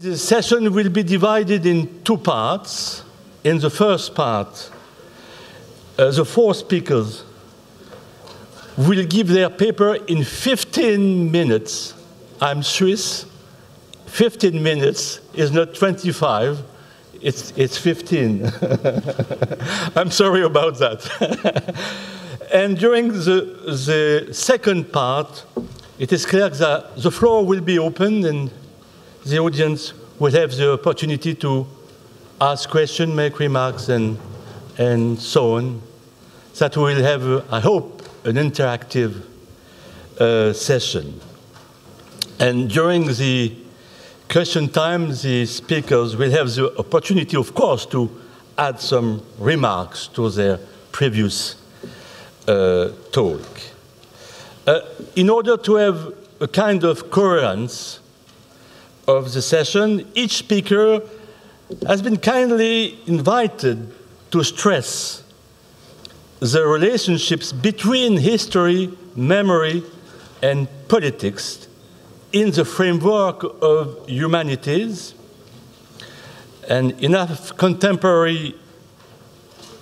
The session will be divided in two parts. In the first part, uh, the four speakers will give their paper in 15 minutes. I'm Swiss. 15 minutes is not 25, it's, it's 15. I'm sorry about that. and during the, the second part, it is clear that the floor will be open and the audience will have the opportunity to ask questions, make remarks, and, and so on. That we will have, uh, I hope, an interactive uh, session. And during the question time, the speakers will have the opportunity, of course, to add some remarks to their previous uh, talk. Uh, in order to have a kind of coherence of the session, each speaker has been kindly invited to stress the relationships between history, memory, and politics in the framework of humanities. And enough contemporary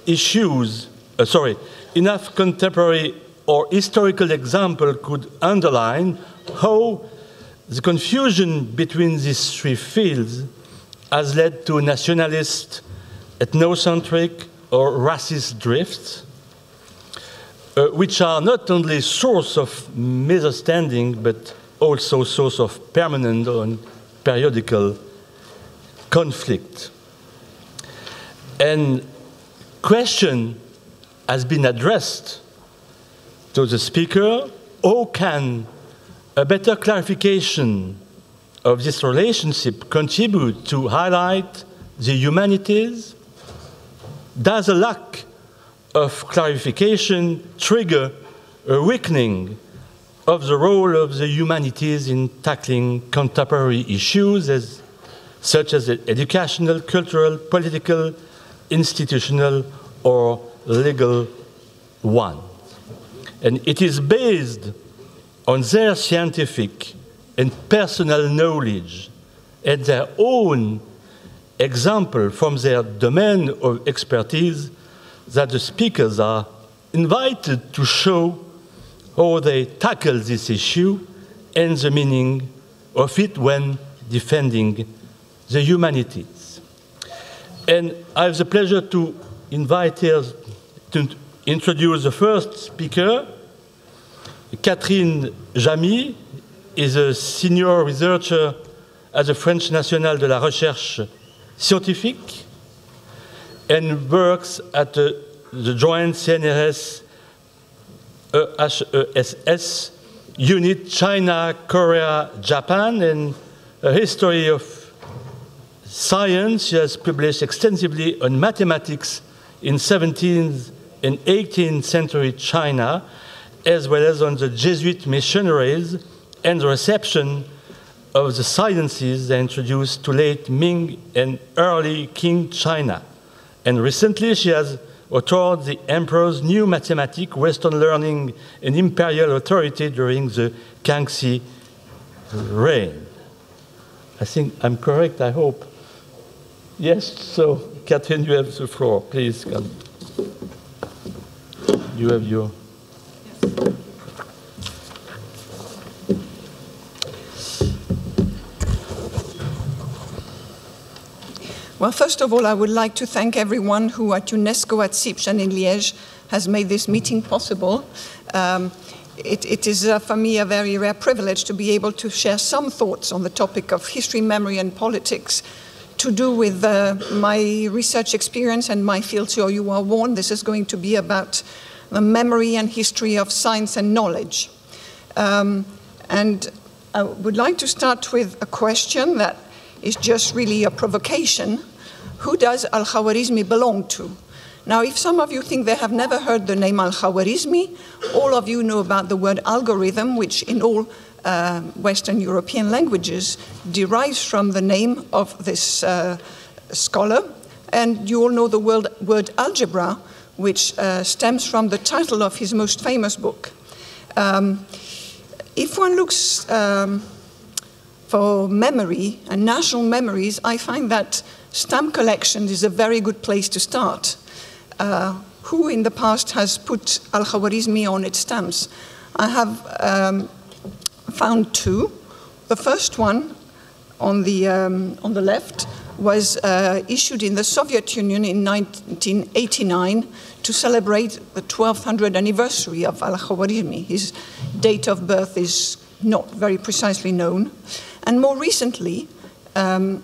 issues, uh, sorry, enough contemporary or historical example could underline how the confusion between these three fields has led to nationalist, ethnocentric, or racist drifts, uh, which are not only source of misunderstanding, but also source of permanent and periodical conflict. And question has been addressed to the speaker, how can a better clarification of this relationship contributes to highlight the humanities? Does a lack of clarification trigger a weakening of the role of the humanities in tackling contemporary issues as, such as educational, cultural, political, institutional, or legal ones. And it is based on their scientific and personal knowledge and their own example from their domain of expertise that the speakers are invited to show how they tackle this issue and the meaning of it when defending the humanities. And I have the pleasure to invite here to introduce the first speaker. Catherine Jami is a senior researcher at the French National de la Recherche Scientifique and works at the, the joint CNRS HESS unit China, Korea, Japan, and a history of science. She has published extensively on mathematics in 17th and 18th century China, as well as on the Jesuit missionaries and the reception of the sciences they introduced to late Ming and early Qing China. And recently she has authored the emperor's new mathematic, Western learning, and imperial authority during the Kangxi reign. I think I'm correct, I hope. Yes, so Catherine, you have the floor. Please come. You have your. Well, first of all, I would like to thank everyone who at UNESCO, at CIPSH, and in Liège has made this meeting possible. Um, it, it is uh, for me a very rare privilege to be able to share some thoughts on the topic of history, memory, and politics to do with uh, my research experience and my field. So you are warned, this is going to be about the memory and history of science and knowledge. Um, and I would like to start with a question that is just really a provocation. Who does Al Khawarizmi belong to? Now, if some of you think they have never heard the name Al Khawarizmi, all of you know about the word algorithm, which in all uh, Western European languages derives from the name of this uh, scholar. And you all know the word, word algebra, which uh, stems from the title of his most famous book. Um, if one looks um, for memory and national memories, I find that stamp collection is a very good place to start. Uh, who in the past has put Al Khawarizmi on its stamps? I have um, found two. The first one on the, um, on the left was uh, issued in the Soviet Union in 1989 to celebrate the 1200th anniversary of Al Khawarizmi. His date of birth is not very precisely known. And more recently, um,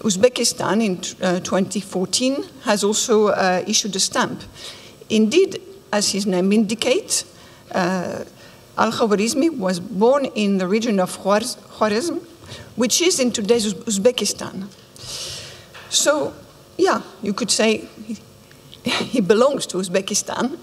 Uzbekistan in uh, 2014 has also uh, issued a stamp. Indeed, as his name indicates, uh, Al Khawarizmi was born in the region of Khwarezm, which is in today's Uzbekistan. So, yeah, you could say he belongs to Uzbekistan.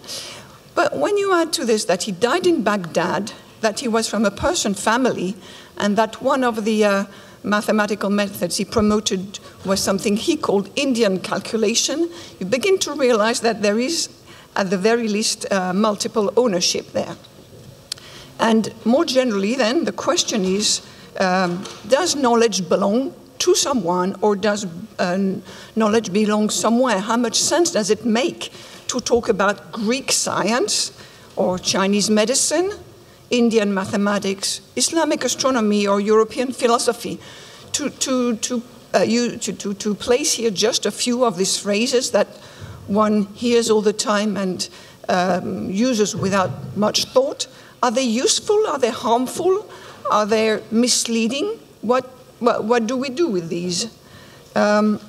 But when you add to this that he died in Baghdad, that he was from a Persian family, and that one of the uh, mathematical methods he promoted was something he called Indian calculation, you begin to realize that there is, at the very least, uh, multiple ownership there. And more generally, then, the question is um, does knowledge belong to someone or does uh, knowledge belong somewhere? How much sense does it make to talk about Greek science or Chinese medicine, Indian mathematics, Islamic astronomy, or European philosophy? To, to, to, uh, you, to, to, to place here just a few of these phrases that one hears all the time and um, uses without much thought. Are they useful? Are they harmful? Are they misleading? What, what, what do we do with these? Um,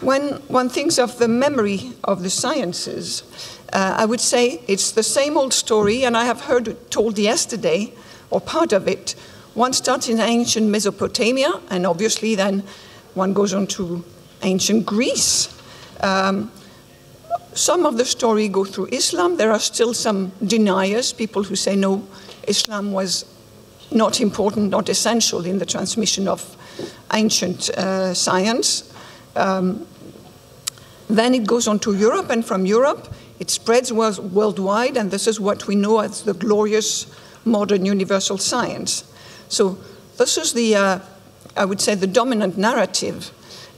when one thinks of the memory of the sciences, uh, I would say it's the same old story, and I have heard it told yesterday, or part of it. One starts in ancient Mesopotamia, and obviously then one goes on to ancient Greece. Um, some of the story go through Islam. There are still some deniers, people who say no, Islam was not important, not essential in the transmission of ancient uh, science. Um, then it goes on to Europe, and from Europe it spreads worldwide, and this is what we know as the glorious modern universal science. So this is the, uh, I would say, the dominant narrative,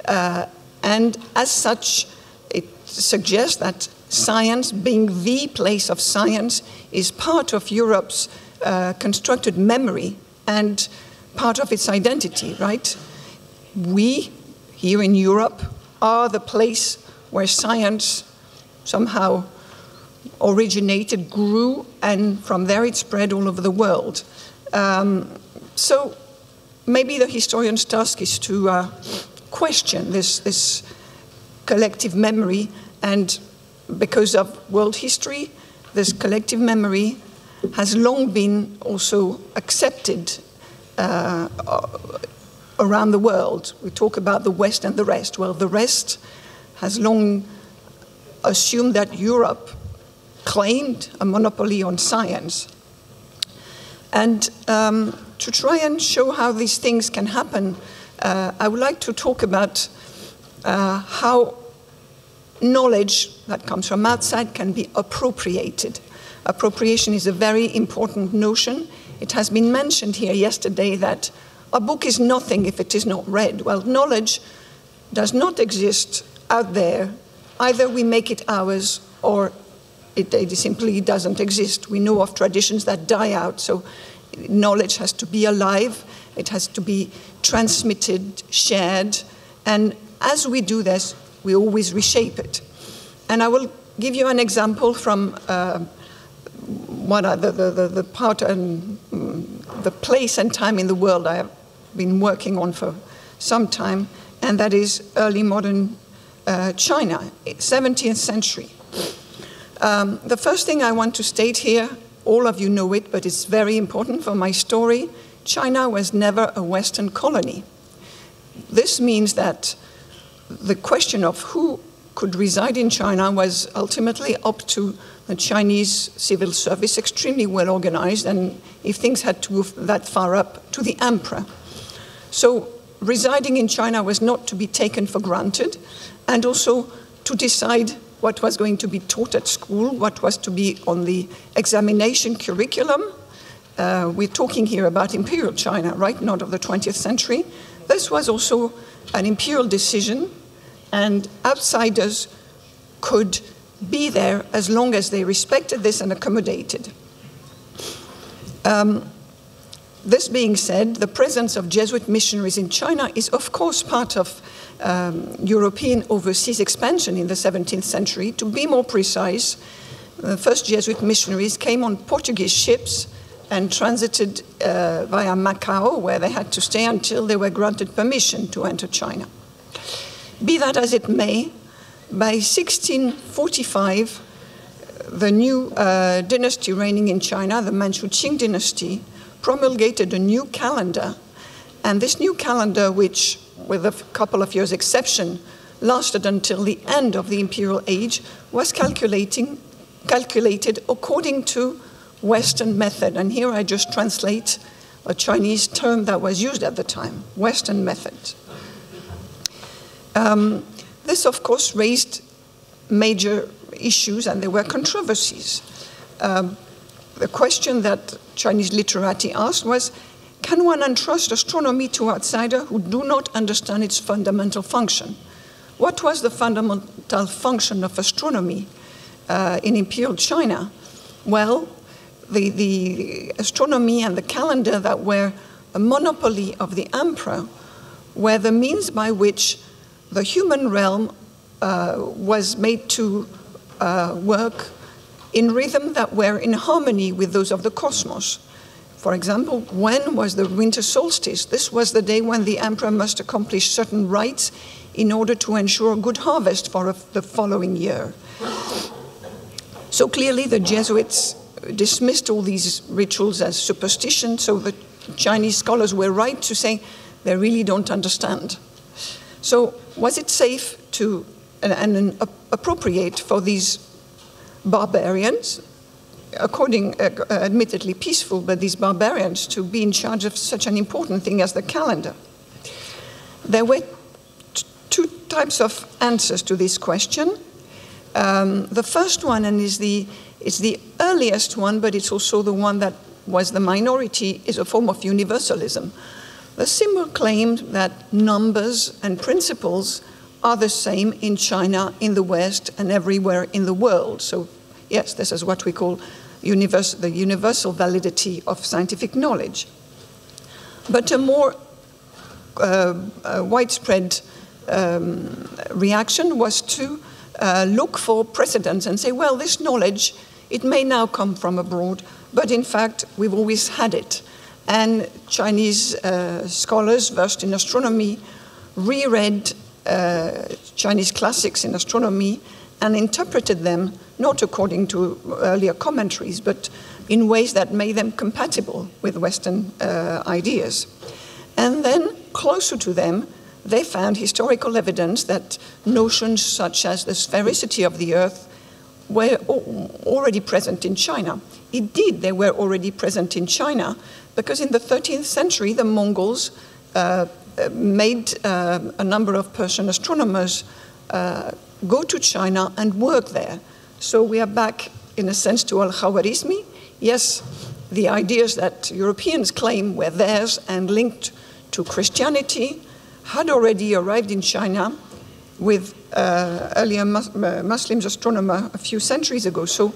uh, and as such, it suggests that science, being the place of science, is part of Europe's uh, constructed memory and part of its identity, right? We, here in Europe, are the place where science somehow originated, grew, and from there it spread all over the world. Um, so maybe the historian's task is to uh, question this, this collective memory, and because of world history, this collective memory has long been also accepted uh, around the world. We talk about the West and the rest. Well, the rest has long assumed that Europe claimed a monopoly on science. And um, to try and show how these things can happen, uh, I would like to talk about uh, how knowledge that comes from outside can be appropriated appropriation is a very important notion. It has been mentioned here yesterday that a book is nothing if it is not read. Well, knowledge does not exist out there. Either we make it ours or it, it simply doesn't exist. We know of traditions that die out, so knowledge has to be alive, it has to be transmitted, shared, and as we do this, we always reshape it. And I will give you an example from. Uh, what are the, the, the, part and the place and time in the world I have been working on for some time, and that is early modern uh, China, 17th century. Um, the first thing I want to state here, all of you know it, but it's very important for my story China was never a Western colony. This means that the question of who could reside in China was ultimately up to the Chinese civil service, extremely well organized, and if things had to move that far up, to the emperor. So residing in China was not to be taken for granted, and also to decide what was going to be taught at school, what was to be on the examination curriculum, uh, we're talking here about imperial China, right? Not of the 20th century. This was also an imperial decision, and outsiders could be there as long as they respected this and accommodated. Um, this being said, the presence of Jesuit missionaries in China is, of course, part of um, European overseas expansion in the 17th century. To be more precise, the first Jesuit missionaries came on Portuguese ships and transited uh, via Macau, where they had to stay until they were granted permission to enter China. Be that as it may, by 1645, the new uh, dynasty reigning in China, the Manchu Qing dynasty, promulgated a new calendar. And this new calendar, which, with a couple of years' exception, lasted until the end of the imperial age, was calculating, calculated according to Western method. And here I just translate a Chinese term that was used at the time Western method. Um, this, of course, raised major issues and there were controversies. Um, the question that Chinese literati asked was can one entrust astronomy to outsiders who do not understand its fundamental function? What was the fundamental function of astronomy uh, in imperial China? Well, the, the astronomy and the calendar that were a monopoly of the emperor were the means by which the human realm uh, was made to uh, work in rhythm that were in harmony with those of the cosmos. For example, when was the winter solstice? This was the day when the emperor must accomplish certain rites in order to ensure a good harvest for a, the following year. So clearly, the Jesuits dismissed all these rituals as superstition, so the Chinese scholars were right to say they really don't understand. So, was it safe to and, and appropriate for these barbarians, according, uh, admittedly peaceful, but these barbarians to be in charge of such an important thing as the calendar. There were two types of answers to this question. Um, the first one, and is the, is the earliest one, but it's also the one that was the minority, is a form of universalism. The symbol claimed that numbers and principles are the same in China, in the West, and everywhere in the world. So, yes, this is what we call universe, the universal validity of scientific knowledge. But a more uh, a widespread um, reaction was to uh, look for precedents and say, well, this knowledge, it may now come from abroad, but in fact, we've always had it. And Chinese uh, scholars versed in astronomy reread uh, Chinese classics in astronomy and interpreted them not according to earlier commentaries, but in ways that made them compatible with Western uh, ideas. And then, closer to them, they found historical evidence that notions such as the sphericity of the Earth were already present in China. Indeed, they were already present in China because in the 13th century, the Mongols uh, made uh, a number of Persian astronomers uh, go to China and work there. So we are back, in a sense, to Al Khawarizmi. Yes, the ideas that Europeans claim were theirs and linked to Christianity had already arrived in China with uh, earlier mus uh, Muslims astronomer a few centuries ago. So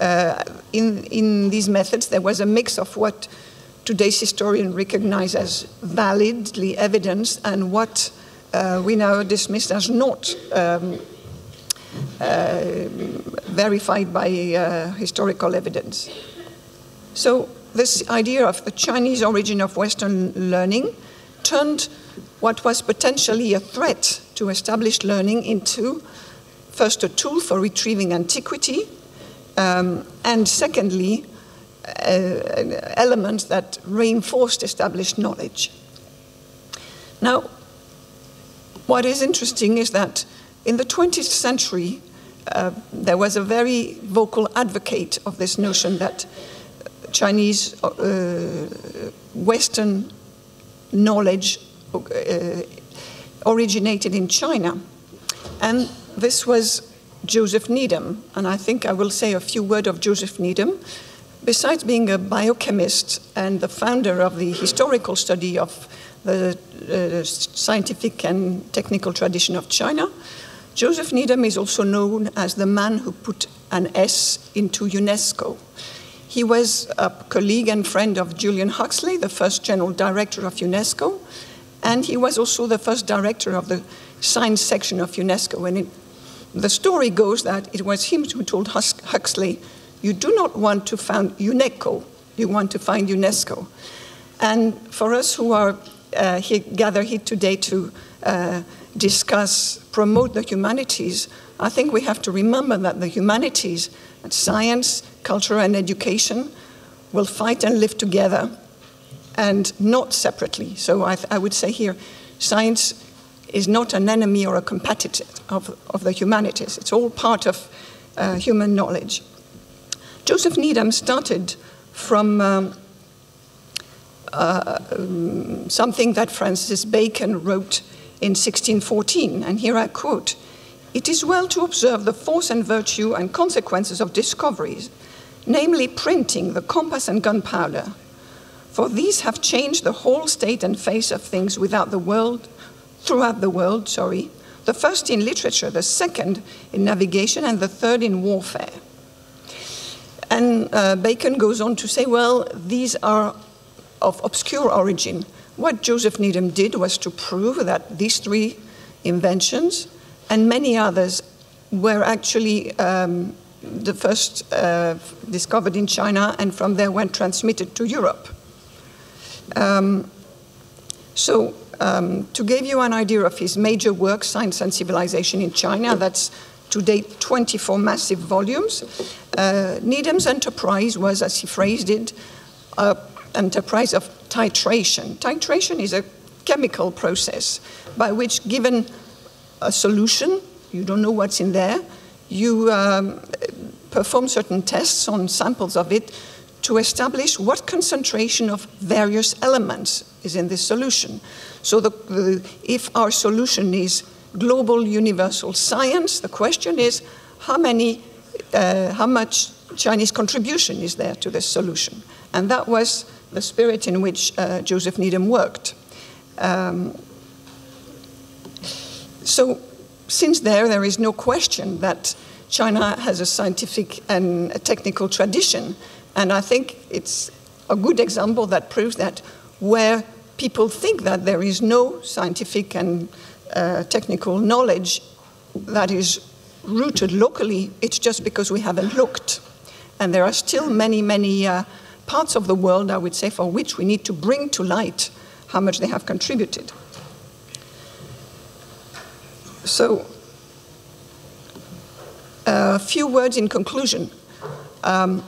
uh, in, in these methods, there was a mix of what today's historians recognize as validly evidence and what uh, we now dismiss as not um, uh, verified by uh, historical evidence. So this idea of the Chinese origin of Western learning turned what was potentially a threat to established learning into first a tool for retrieving antiquity, um, and secondly, uh, elements that reinforced established knowledge. Now, what is interesting is that in the 20th century, uh, there was a very vocal advocate of this notion that Chinese uh, Western knowledge uh, originated in China. And this was Joseph Needham. And I think I will say a few words of Joseph Needham besides being a biochemist and the founder of the historical study of the uh, scientific and technical tradition of China, Joseph Needham is also known as the man who put an S into UNESCO. He was a colleague and friend of Julian Huxley, the first general director of UNESCO, and he was also the first director of the science section of UNESCO. And it, the story goes that it was him who told Huxley, You do not want to found UNESCO, you want to find UNESCO. And for us who are uh, here, gathered here today to uh, discuss, promote the humanities, I think we have to remember that the humanities, science, culture, and education, will fight and live together and not separately. So I, I would say here, science is not an enemy or a competitor of, of the humanities. It's all part of uh, human knowledge. Joseph Needham started from um, uh, um, something that Francis Bacon wrote in 1614, and here I quote It is well to observe the force and virtue and consequences of discoveries, namely printing, the compass, and gunpowder. For these have changed the whole state and face of things without the world throughout the world, sorry, the first in literature, the second in navigation, and the third in warfare. And uh, Bacon goes on to say, well, these are of obscure origin. What Joseph Needham did was to prove that these three inventions and many others were actually um, the first uh, discovered in China and from there went transmitted to Europe. Um, so um, to give you an idea of his major work, Science and Civilization in China, that's to date 24 massive volumes. Uh, Needham's enterprise was, as he phrased it, an enterprise of titration. Titration is a chemical process by which, given a solution, you don't know what's in there, you um, perform certain tests on samples of it to establish what concentration of various elements is in this solution. So the, the, if our solution is global universal science, the question is how many, uh, how much Chinese contribution is there to this solution? And that was the spirit in which uh, Joseph Needham worked. Um, so since there, there is no question that China has a scientific and a technical tradition. And I think it's a good example that proves that where people think that there is no scientific and uh, technical knowledge that is rooted locally, it's just because we haven't looked. And there are still many, many uh, parts of the world, I would say, for which we need to bring to light how much they have contributed. So, a few words in conclusion. Um,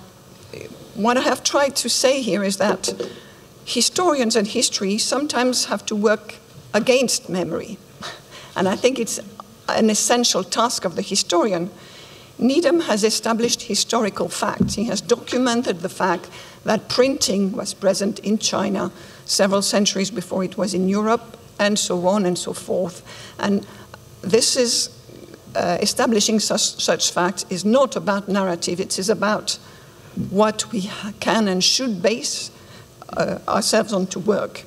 what I have tried to say here is that historians and history sometimes have to work against memory. And I think it's an essential task of the historian. Needham has established historical facts. He has documented the fact that printing was present in China several centuries before it was in Europe, and so on and so forth. And this is uh, establishing such, such facts is not about narrative, it is about what we can and should base uh, ourselves on to work.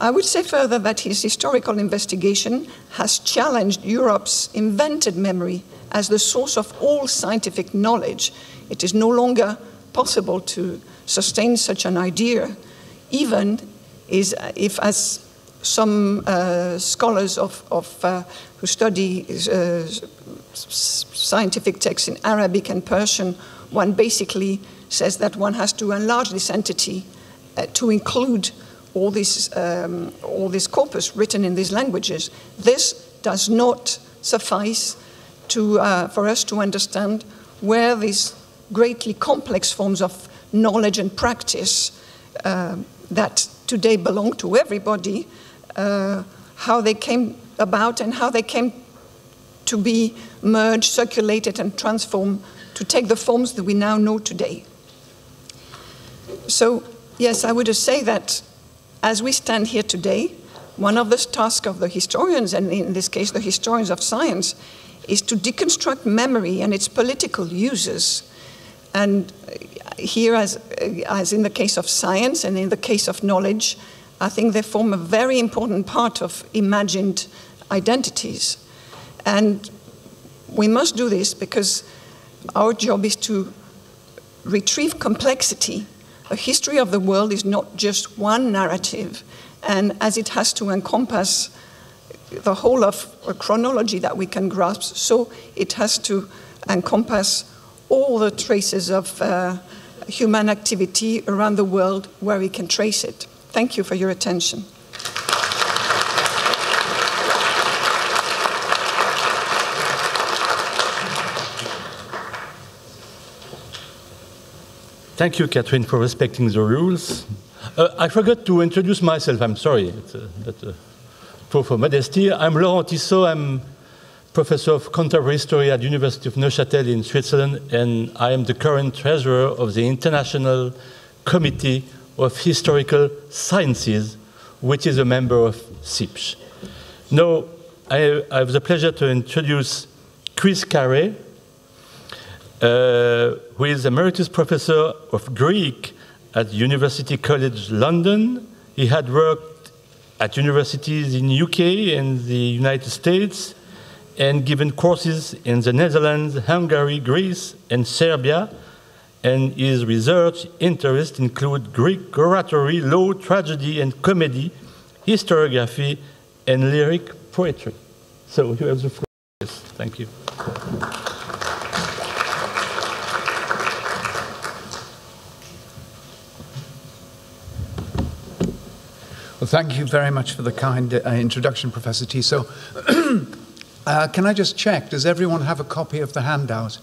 I would say further that his historical investigation has challenged Europe's invented memory as the source of all scientific knowledge. It is no longer possible to sustain such an idea, even is, if, as some uh, scholars of, of uh, who study uh, scientific texts in Arabic and Persian, one basically says that one has to enlarge this entity uh, to include all this, um, all this corpus written in these languages. This does not suffice to, uh, for us to understand where these greatly complex forms of knowledge and practice uh, that today belong to everybody, uh, how they came about and how they came to be merged, circulated, and transformed to take the forms that we now know today. So Yes, I would say that as we stand here today, one of the tasks of the historians, and in this case the historians of science, is to deconstruct memory and its political uses. And uh, here, as, uh, as in the case of science and in the case of knowledge, I think they form a very important part of imagined identities. And we must do this because our job is to retrieve complexity. A history of the world is not just one narrative, and as it has to encompass the whole of a chronology that we can grasp, so it has to encompass all the traces of uh, human activity around the world where we can trace it. Thank you for your attention. Thank you, Catherine, for respecting the rules. Uh, I forgot to introduce myself. I'm sorry. It's, uh, that, uh, proof of modesty. I'm Laurent Tissot. I'm professor of contemporary history at the University of Neuchâtel in Switzerland, and I am the current treasurer of the International Committee of Historical Sciences, which is a member of CIPSH. Now, I, I have the pleasure to introduce Chris Carey, uh, Uh, who is Emeritus Professor of Greek at University College London. He had worked at universities in UK and the United States and given courses in the Netherlands, Hungary, Greece, and Serbia. And his research interests include Greek oratory, law, tragedy, and comedy, historiography, and lyric poetry. So you have the floor. Yes, thank you. Well, thank you very much for the kind uh, introduction, Professor Tissot. uh, can I just check, does everyone have a copy of the handout?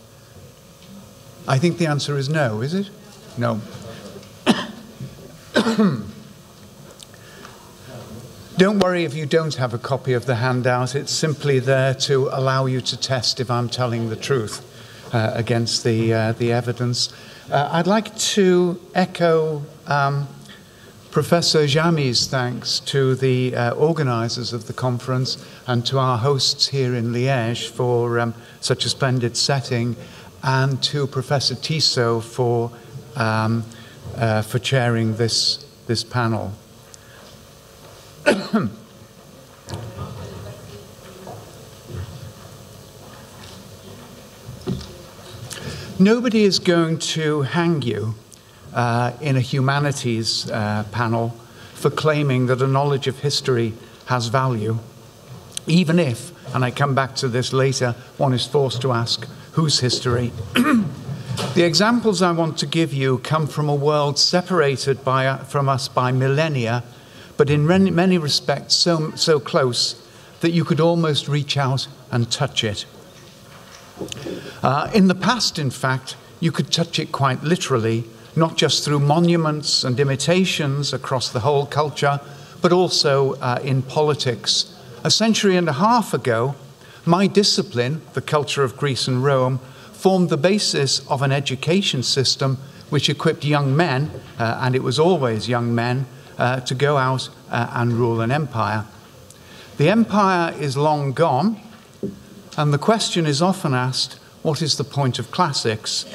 I think the answer is no, is it? No. don't worry if you don't have a copy of the handout. It's simply there to allow you to test if I'm telling the truth uh, against the, uh, the evidence. Uh, I'd like to echo um, Professor Jami's thanks to the uh, organizers of the conference and to our hosts here in Liège for um, such a splendid setting, and to Professor Tissot for, um, uh, for chairing this, this panel. Nobody is going to hang you uh, in a humanities uh, panel for claiming that a knowledge of history has value, even if, and I come back to this later, one is forced to ask, whose history? the examples I want to give you come from a world separated by, uh, from us by millennia, but in many respects so, so close that you could almost reach out and touch it. Uh, in the past, in fact, you could touch it quite literally not just through monuments and imitations across the whole culture, but also uh, in politics. A century and a half ago, my discipline, the culture of Greece and Rome, formed the basis of an education system which equipped young men, uh, and it was always young men, uh, to go out uh, and rule an empire. The empire is long gone, and the question is often asked what is the point of classics?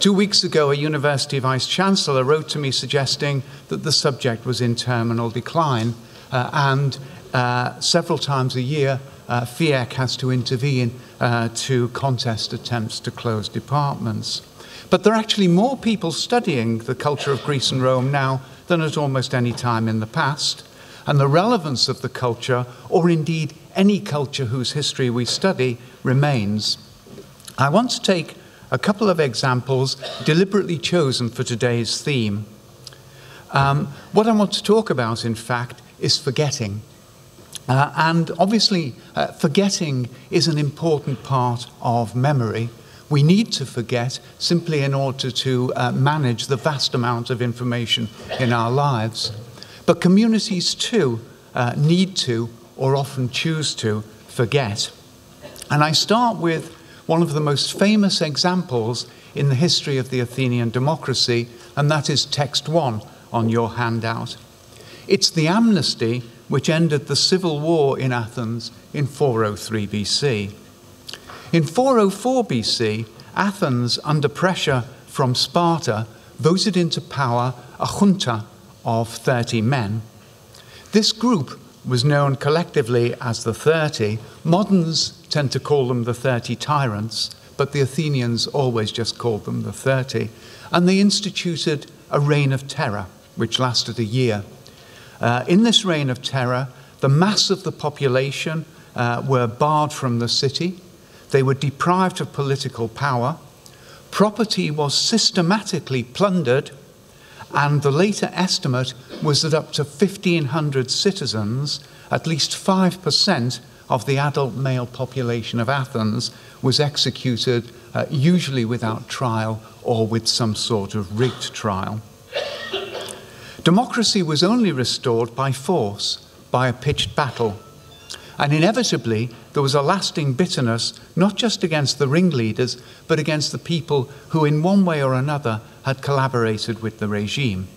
Two weeks ago, a university vice chancellor wrote to me suggesting that the subject was in terminal decline, uh, and uh, several times a year, uh, FIEC has to intervene uh, to contest attempts to close departments. But there are actually more people studying the culture of Greece and Rome now than at almost any time in the past. And the relevance of the culture, or indeed any culture whose history we study, remains. I want to take a couple of examples deliberately chosen for today's theme. Um, what I want to talk about, in fact, is forgetting. Uh, and obviously, uh, forgetting is an important part of memory. We need to forget simply in order to uh, manage the vast amount of information in our lives. But communities too uh, need to, or often choose to, forget. And I start with one of the most famous examples in the history of the Athenian democracy, and that is text one on your handout. It's the amnesty which ended the civil war in Athens in 403 BC. In 404 BC, Athens, under pressure from Sparta, voted into power a junta of 30 men. This group was known collectively as the 30. Moderns tend to call them the 30 tyrants, but the Athenians always just called them the 30. And they instituted a reign of terror, which lasted a year. Uh, in this reign of terror, the mass of the population uh, were barred from the city, they were deprived of political power, property was systematically plundered, and the later estimate was that up to 1,500 citizens, at least 5% of the adult male population of Athens, was executed, uh, usually without trial or with some sort of rigged trial. Democracy was only restored by force, by a pitched battle. And inevitably, there was a lasting bitterness, not just against the ringleaders, but against the people who, in one way or another, had collaborated with the regime.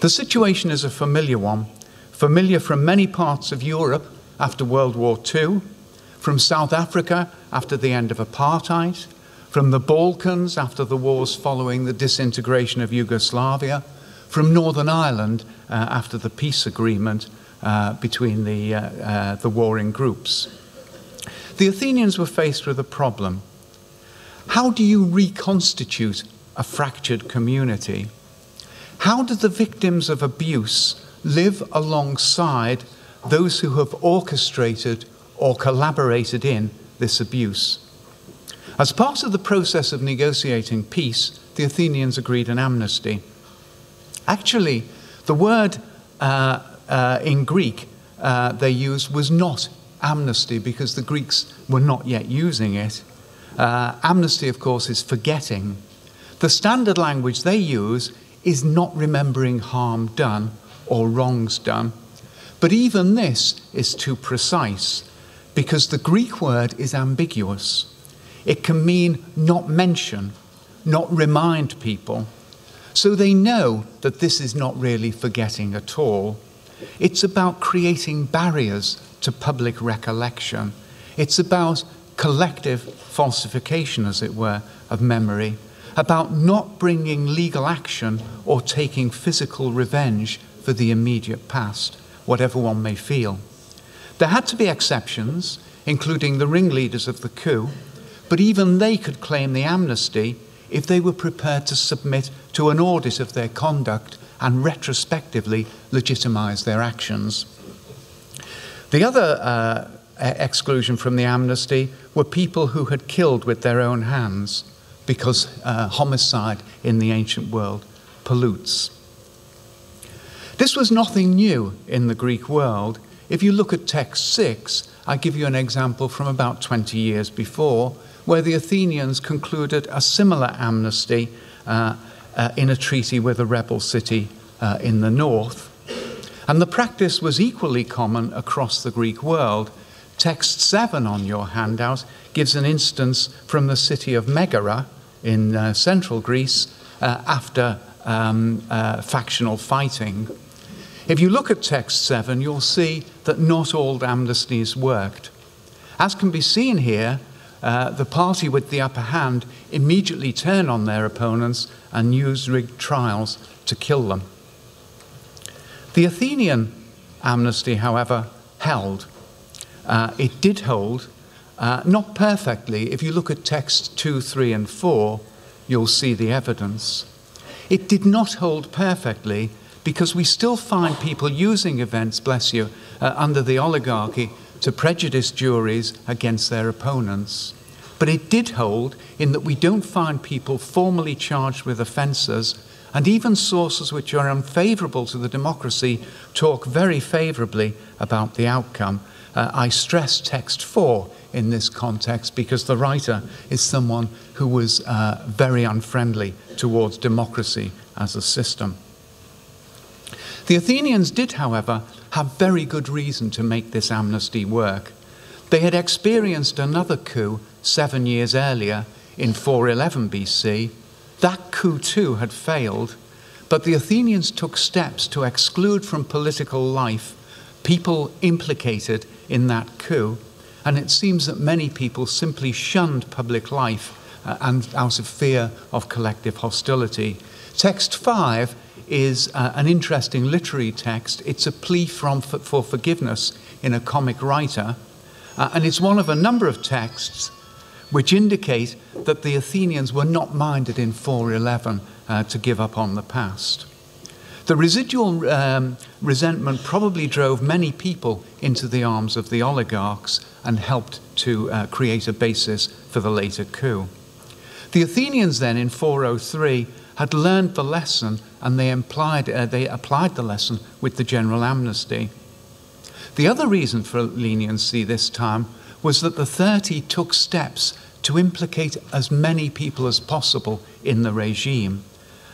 The situation is a familiar one, familiar from many parts of Europe after World War II, from South Africa after the end of apartheid, from the Balkans after the wars following the disintegration of Yugoslavia, from Northern Ireland uh, after the peace agreement uh, between the, uh, uh, the warring groups. The Athenians were faced with a problem. How do you reconstitute a fractured community? How do the victims of abuse live alongside those who have orchestrated or collaborated in this abuse? As part of the process of negotiating peace, the Athenians agreed an amnesty. Actually, the word uh, uh, in Greek uh, they used was not amnesty because the Greeks were not yet using it. Uh, amnesty, of course, is forgetting. The standard language they use is not remembering harm done or wrongs done. But even this is too precise because the Greek word is ambiguous. It can mean not mention, not remind people. So they know that this is not really forgetting at all. It's about creating barriers to public recollection. It's about collective falsification, as it were, of memory, about not bringing legal action or taking physical revenge for the immediate past, whatever one may feel. There had to be exceptions, including the ringleaders of the coup, but even they could claim the amnesty if they were prepared to submit to an audit of their conduct and retrospectively legitimize their actions. The other uh, exclusion from the amnesty were people who had killed with their own hands because uh, homicide in the ancient world pollutes. This was nothing new in the Greek world. If you look at text 6, I give you an example from about 20 years before, where the Athenians concluded a similar amnesty uh, uh, in a treaty with a rebel city uh, in the north. And the practice was equally common across the Greek world. Text 7 on your handout gives an instance from the city of Megara in uh, central Greece uh, after um, uh, factional fighting. If you look at text 7, you'll see that not all amnesties worked. As can be seen here, uh, the party with the upper hand immediately turn on their opponents and use rigged trials to kill them. The Athenian amnesty, however, held. Uh, it did hold, uh, not perfectly. If you look at text 2, 3, and 4, you'll see the evidence. It did not hold perfectly because we still find people using events, bless you, uh, under the oligarchy to prejudice juries against their opponents. But it did hold in that we don't find people formally charged with offences, and even sources which are unfavourable to the democracy talk very favourably about the outcome. Uh, I stress text 4 in this context because the writer is someone who was uh, very unfriendly towards democracy as a system. The Athenians did, however, have very good reason to make this amnesty work. They had experienced another coup seven years earlier in 411 BC. That coup too had failed, but the Athenians took steps to exclude from political life people implicated in that coup, and it seems that many people simply shunned public life uh, and out of fear of collective hostility. Text 5 is uh, an interesting literary text. It's a plea from, for, for forgiveness in a comic writer, uh, and it's one of a number of texts which indicate that the Athenians were not minded in 411 uh, to give up on the past. The residual um, resentment probably drove many people into the arms of the oligarchs and helped to uh, create a basis for the later coup. The Athenians then in 403 had learned the lesson and they, implied, uh, they applied the lesson with the general amnesty. The other reason for leniency this time was that the 30 took steps to implicate as many people as possible in the regime.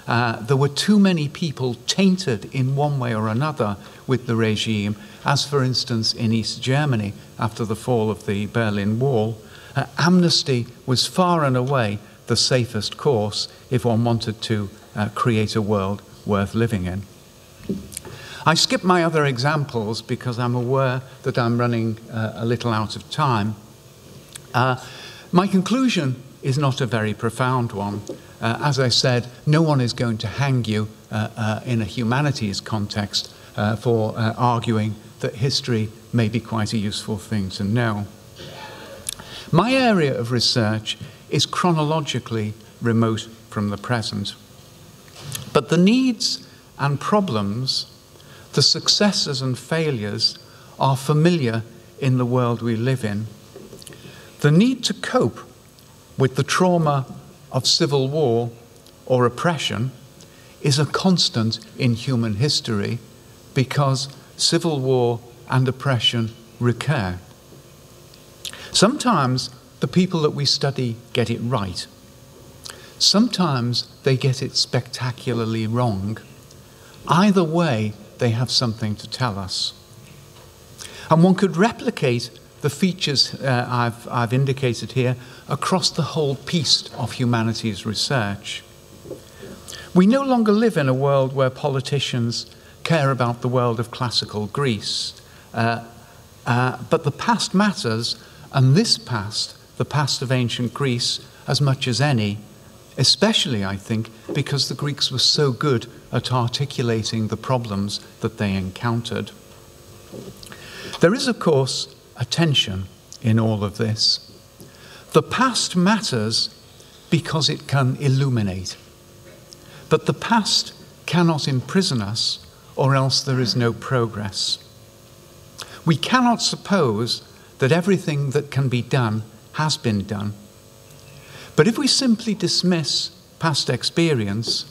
Uh, there were too many people tainted in one way or another with the regime, as for instance in East Germany after the fall of the Berlin Wall. Uh, amnesty was far and away the safest course if one wanted to uh, create a world worth living in. I skip my other examples because I'm aware that I'm running uh, a little out of time. Uh, my conclusion is not a very profound one. Uh, as I said, no one is going to hang you uh, uh, in a humanities context uh, for arguing that history may be quite a useful thing to know. My area of research is chronologically remote from the present. But the needs and problems, the successes and failures are familiar in the world we live in. The need to cope with the trauma of civil war or oppression is a constant in human history because civil war and oppression recur. Sometimes the people that we study get it right. Sometimes they get it spectacularly wrong. Either way, they have something to tell us. And one could replicate the features uh, I've, I've indicated here across the whole piece of humanities research. We no longer live in a world where politicians care about the world of classical Greece, uh, uh, but the past matters, and this past, the past of ancient Greece, as much as any, especially, I think, because the Greeks were so good at articulating the problems that they encountered. There is, of course, a tension in all of this. The past matters because it can illuminate, but the past cannot imprison us, or else there is no progress. We cannot suppose that everything that can be done has been done. But if we simply dismiss past experience,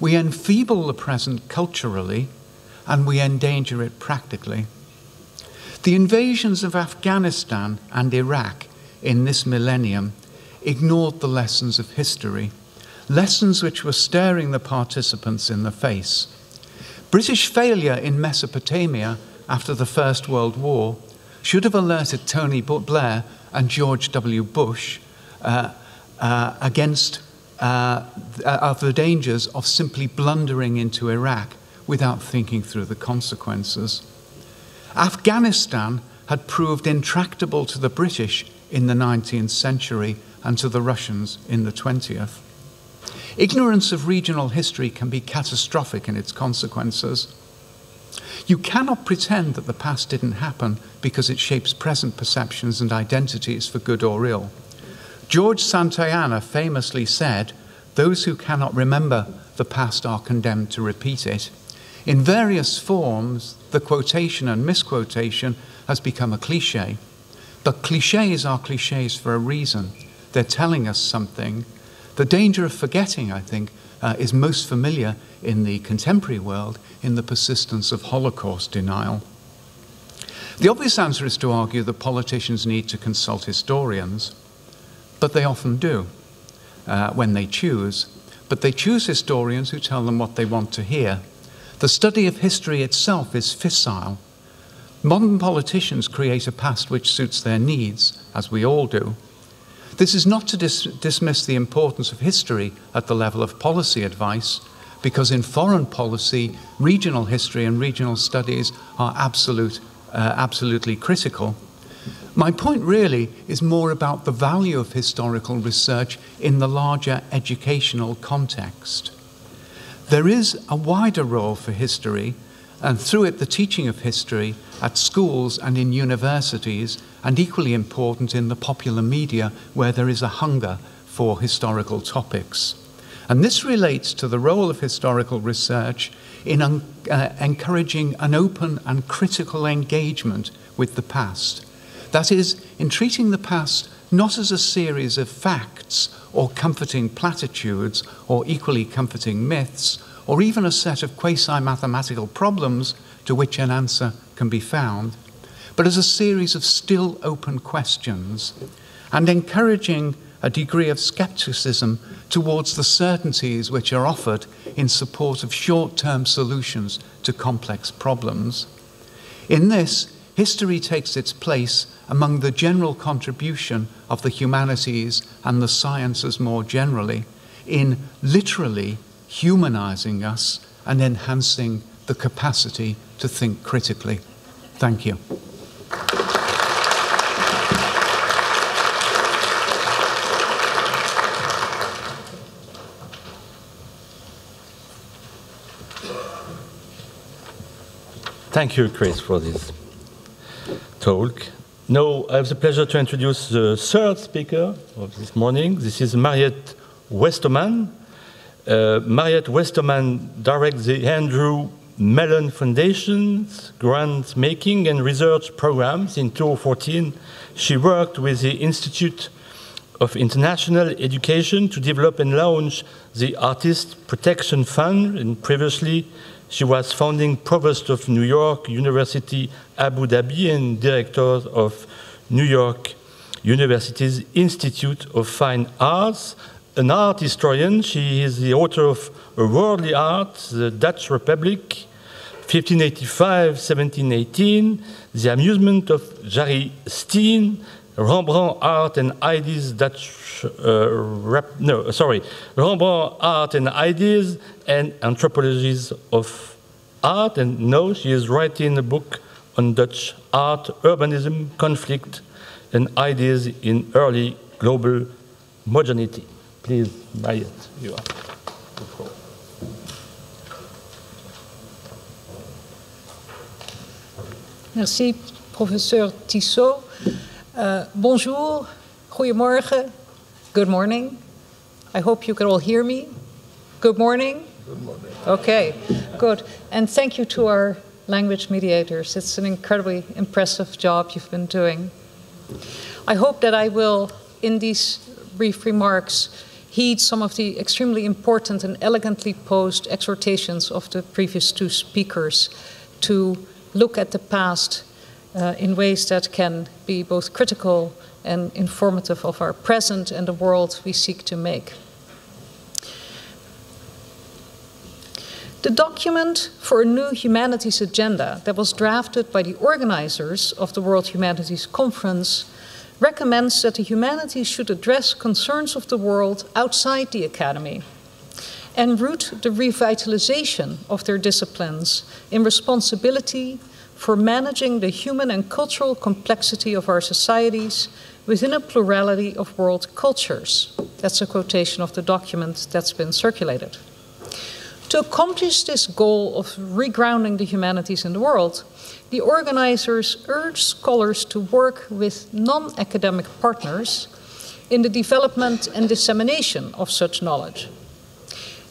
we enfeeble the present culturally and we endanger it practically. The invasions of Afghanistan and Iraq in this millennium ignored the lessons of history, lessons which were staring the participants in the face. British failure in Mesopotamia after the First World War should have alerted Tony Blair and George W. Bush uh, uh, against uh, of the dangers of simply blundering into Iraq without thinking through the consequences. Afghanistan had proved intractable to the British in the 19th century and to the Russians in the 20th. Ignorance of regional history can be catastrophic in its consequences. You cannot pretend that the past didn't happen because it shapes present perceptions and identities for good or ill. George Santayana famously said, Those who cannot remember the past are condemned to repeat it. In various forms, the quotation and misquotation has become a cliche. But cliches are cliches for a reason. They're telling us something. The danger of forgetting, I think, uh, is most familiar in the contemporary world in the persistence of Holocaust denial. The obvious answer is to argue that politicians need to consult historians, but they often do uh, when they choose. But they choose historians who tell them what they want to hear the study of history itself is fissile. Modern politicians create a past which suits their needs, as we all do. This is not to dis dismiss the importance of history at the level of policy advice, because in foreign policy, regional history and regional studies are absolute, uh, absolutely critical. My point really is more about the value of historical research in the larger educational context. There is a wider role for history, and through it, the teaching of history at schools and in universities, and equally important in the popular media, where there is a hunger for historical topics. And this relates to the role of historical research in uh, encouraging an open and critical engagement with the past. That is, in treating the past not as a series of facts or comforting platitudes or equally comforting myths, or even a set of quasi mathematical problems to which an answer can be found, but as a series of still open questions, and encouraging a degree of skepticism towards the certainties which are offered in support of short term solutions to complex problems. In this, history takes its place among the general contribution of the humanities and the sciences more generally in literally humanizing us and enhancing the capacity to think critically. Thank you. Thank you, Chris, for this talk. Now, I have the pleasure to introduce the third speaker of this morning. This is Mariët Westermann. Uh, Mariët Westermann directs the Andrew Mellon Foundation's grant making and research programs. In 2014, she worked with the Institute of International Education to develop and launch the Artist Protection Fund, and previously she was founding provost of New York University Abu Dhabi and director of New York University's Institute of Fine Arts. An art historian, she is the author of A Worldly Art, The Dutch Republic, 1585-1718, The Amusement of Jan Steen, Rembrandt Art and Ideas Dutch, uh, no, sorry, Rembrandt Art and Ideas and Anthropologies of Art. And now she is writing a book on Dutch art, urbanism, conflict, and ideas in early global modernity. Please, Mariët, you are. Merci, professeur Tissot. Uh, bonjour, goedemorgen, good morning. I hope you can all hear me. Good morning. Good morning. Okay, good. And thank you to our language mediators. It's an incredibly impressive job you've been doing. I hope that I will, in these brief remarks, heed some of the extremely important and elegantly posed exhortations of the previous two speakers to look at the past uh, in ways that can be both critical and informative of our present and the world we seek to make. The document for a new humanities agenda that was drafted by the organizers of the World Humanities Conference recommends that the humanities should address concerns of the world outside the academy and root the revitalization of their disciplines in responsibility for managing the human and cultural complexity of our societies within a plurality of world cultures. That's a quotation of the document that's been circulated. To accomplish this goal of regrounding the humanities in the world, the organizers urge scholars to work with non academic partners in the development and dissemination of such knowledge.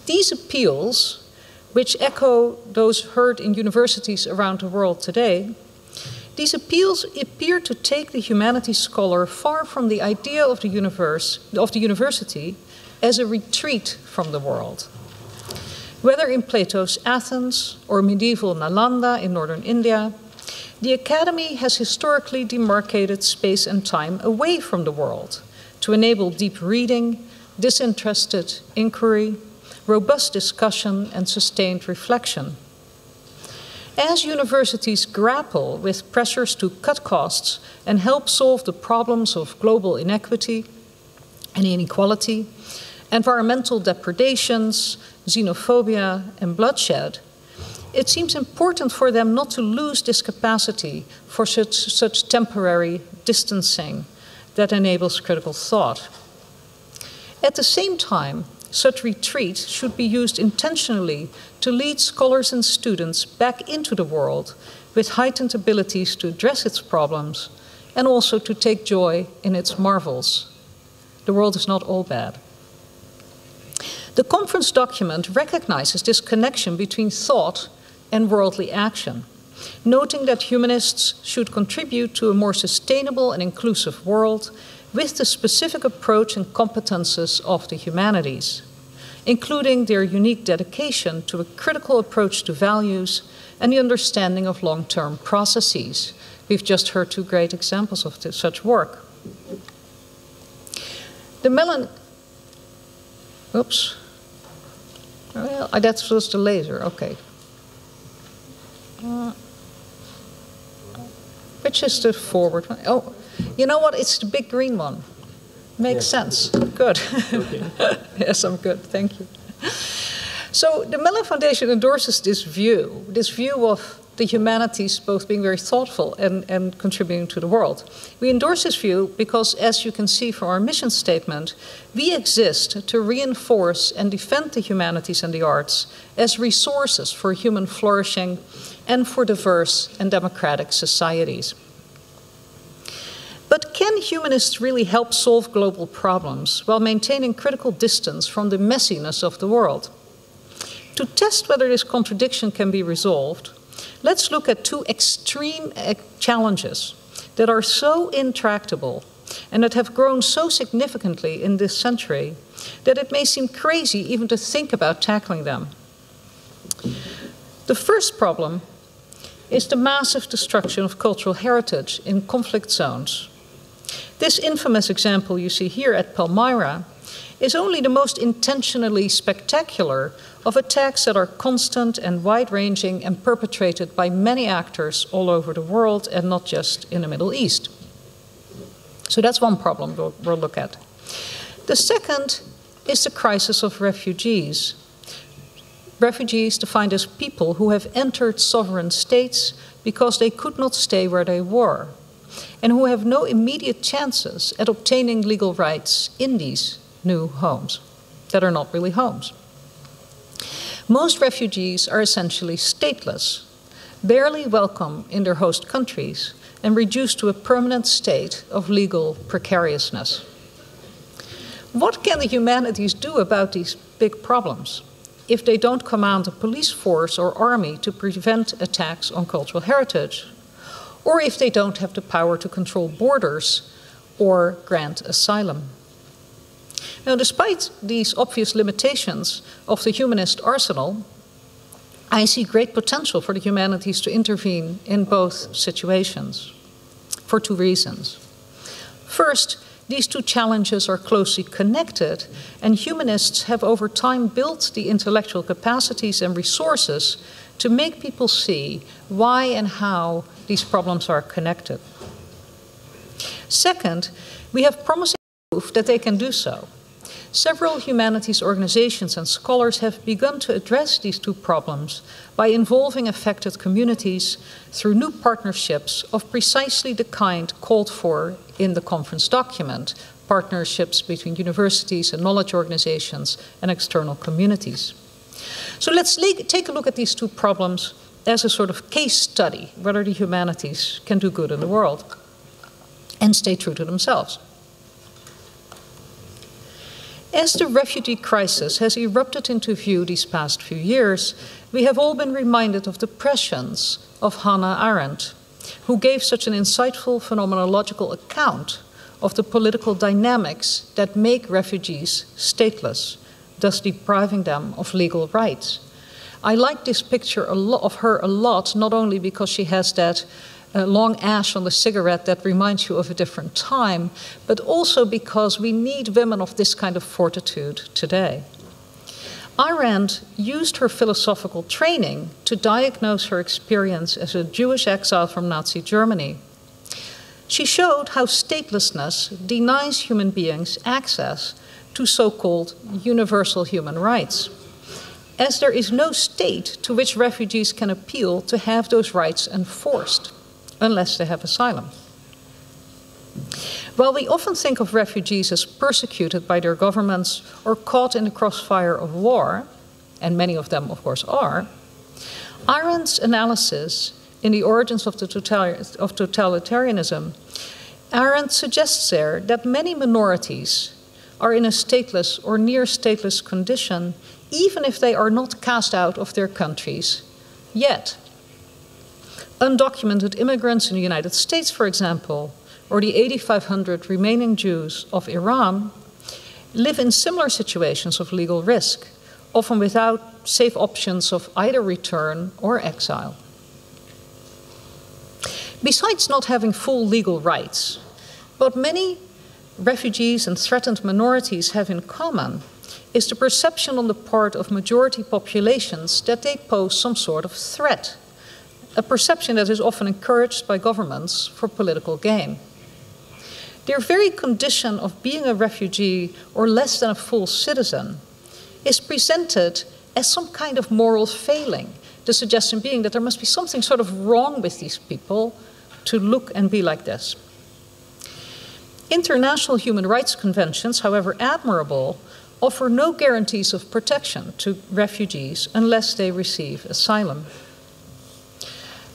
These appeals, which echo those heard in universities around the world today, these appeals appear to take the humanities scholar far from the idea of the, universe, of the university as a retreat from the world. Whether in Plato's Athens or medieval Nalanda in northern India, the Academy has historically demarcated space and time away from the world to enable deep reading, disinterested inquiry, robust discussion, and sustained reflection. As universities grapple with pressures to cut costs and help solve the problems of global inequity and inequality, environmental depredations, xenophobia, and bloodshed, it seems important for them not to lose this capacity for such, such temporary distancing that enables critical thought. At the same time, such retreat should be used intentionally to lead scholars and students back into the world with heightened abilities to address its problems and also to take joy in its marvels. The world is not all bad. The conference document recognizes this connection between thought and worldly action, noting that humanists should contribute to a more sustainable and inclusive world with the specific approach and competences of the humanities, including their unique dedication to a critical approach to values and the understanding of long term processes. We've just heard two great examples of this, such work. The Mellon. Oops. Well, that was the laser, okay. Uh, which is the forward one? Oh, you know what? It's the big green one. Makes sense. Good. yes, I'm good. Thank you. So the Mellon Foundation endorses this view, this view of the humanities both being very thoughtful and, and contributing to the world. We endorse this view because, as you can see from our mission statement, we exist to reinforce and defend the humanities and the arts as resources for human flourishing and for diverse and democratic societies. But can humanists really help solve global problems while maintaining critical distance from the messiness of the world? To test whether this contradiction can be resolved, let's look at two extreme eh, challenges that are so intractable and that have grown so significantly in this century that it may seem crazy even to think about tackling them. The first problem is the massive destruction of cultural heritage in conflict zones this infamous example you see here at Palmyra is only the most intentionally spectacular of attacks that are constant and wide ranging and perpetrated by many actors all over the world and not just in the Middle East. So that's one problem we'll, we'll look at. The second is the crisis of refugees. Refugees defined as people who have entered sovereign states because they could not stay where they were and who have no immediate chances at obtaining legal rights in these new homes that are not really homes. Most refugees are essentially stateless, barely welcome in their host countries, and reduced to a permanent state of legal precariousness. What can the humanities do about these big problems if they don't command a police force or army to prevent attacks on cultural heritage or if they don't have the power to control borders or grant asylum. Now, despite these obvious limitations of the humanist arsenal, I see great potential for the humanities to intervene in both situations for two reasons. First, these two challenges are closely connected, and humanists have over time built the intellectual capacities and resources to make people see why and how these problems are connected. Second, we have promising proof that they can do so. Several humanities organizations and scholars have begun to address these two problems by involving affected communities through new partnerships of precisely the kind called for in the conference document partnerships between universities and knowledge organizations and external communities. So let's take a look at these two problems as a sort of case study whether the humanities can do good in the world and stay true to themselves. As the refugee crisis has erupted into view these past few years, we have all been reminded of the prescience of Hannah Arendt, who gave such an insightful phenomenological account of the political dynamics that make refugees stateless, thus depriving them of legal rights. I like this picture of her a lot, not only because she has that uh, long ash on the cigarette that reminds you of a different time, but also because we need women of this kind of fortitude today. Arendt used her philosophical training to diagnose her experience as a Jewish exile from Nazi Germany. She showed how statelessness denies human beings access to so called universal human rights as there is no state to which refugees can appeal to have those rights enforced unless they have asylum. While we often think of refugees as persecuted by their governments or caught in the crossfire of war, and many of them, of course, are, Arendt's analysis in the origins of, the of totalitarianism, Arendt suggests there that many minorities are in a stateless or near stateless condition, even if they are not cast out of their countries yet. Undocumented immigrants in the United States, for example, or the 8,500 remaining Jews of Iran, live in similar situations of legal risk, often without safe options of either return or exile. Besides not having full legal rights, what many refugees and threatened minorities have in common is the perception on the part of majority populations that they pose some sort of threat, a perception that is often encouraged by governments for political gain. Their very condition of being a refugee or less than a full citizen is presented as some kind of moral failing, the suggestion being that there must be something sort of wrong with these people to look and be like this. International human rights conventions, however admirable, offer no guarantees of protection to refugees unless they receive asylum.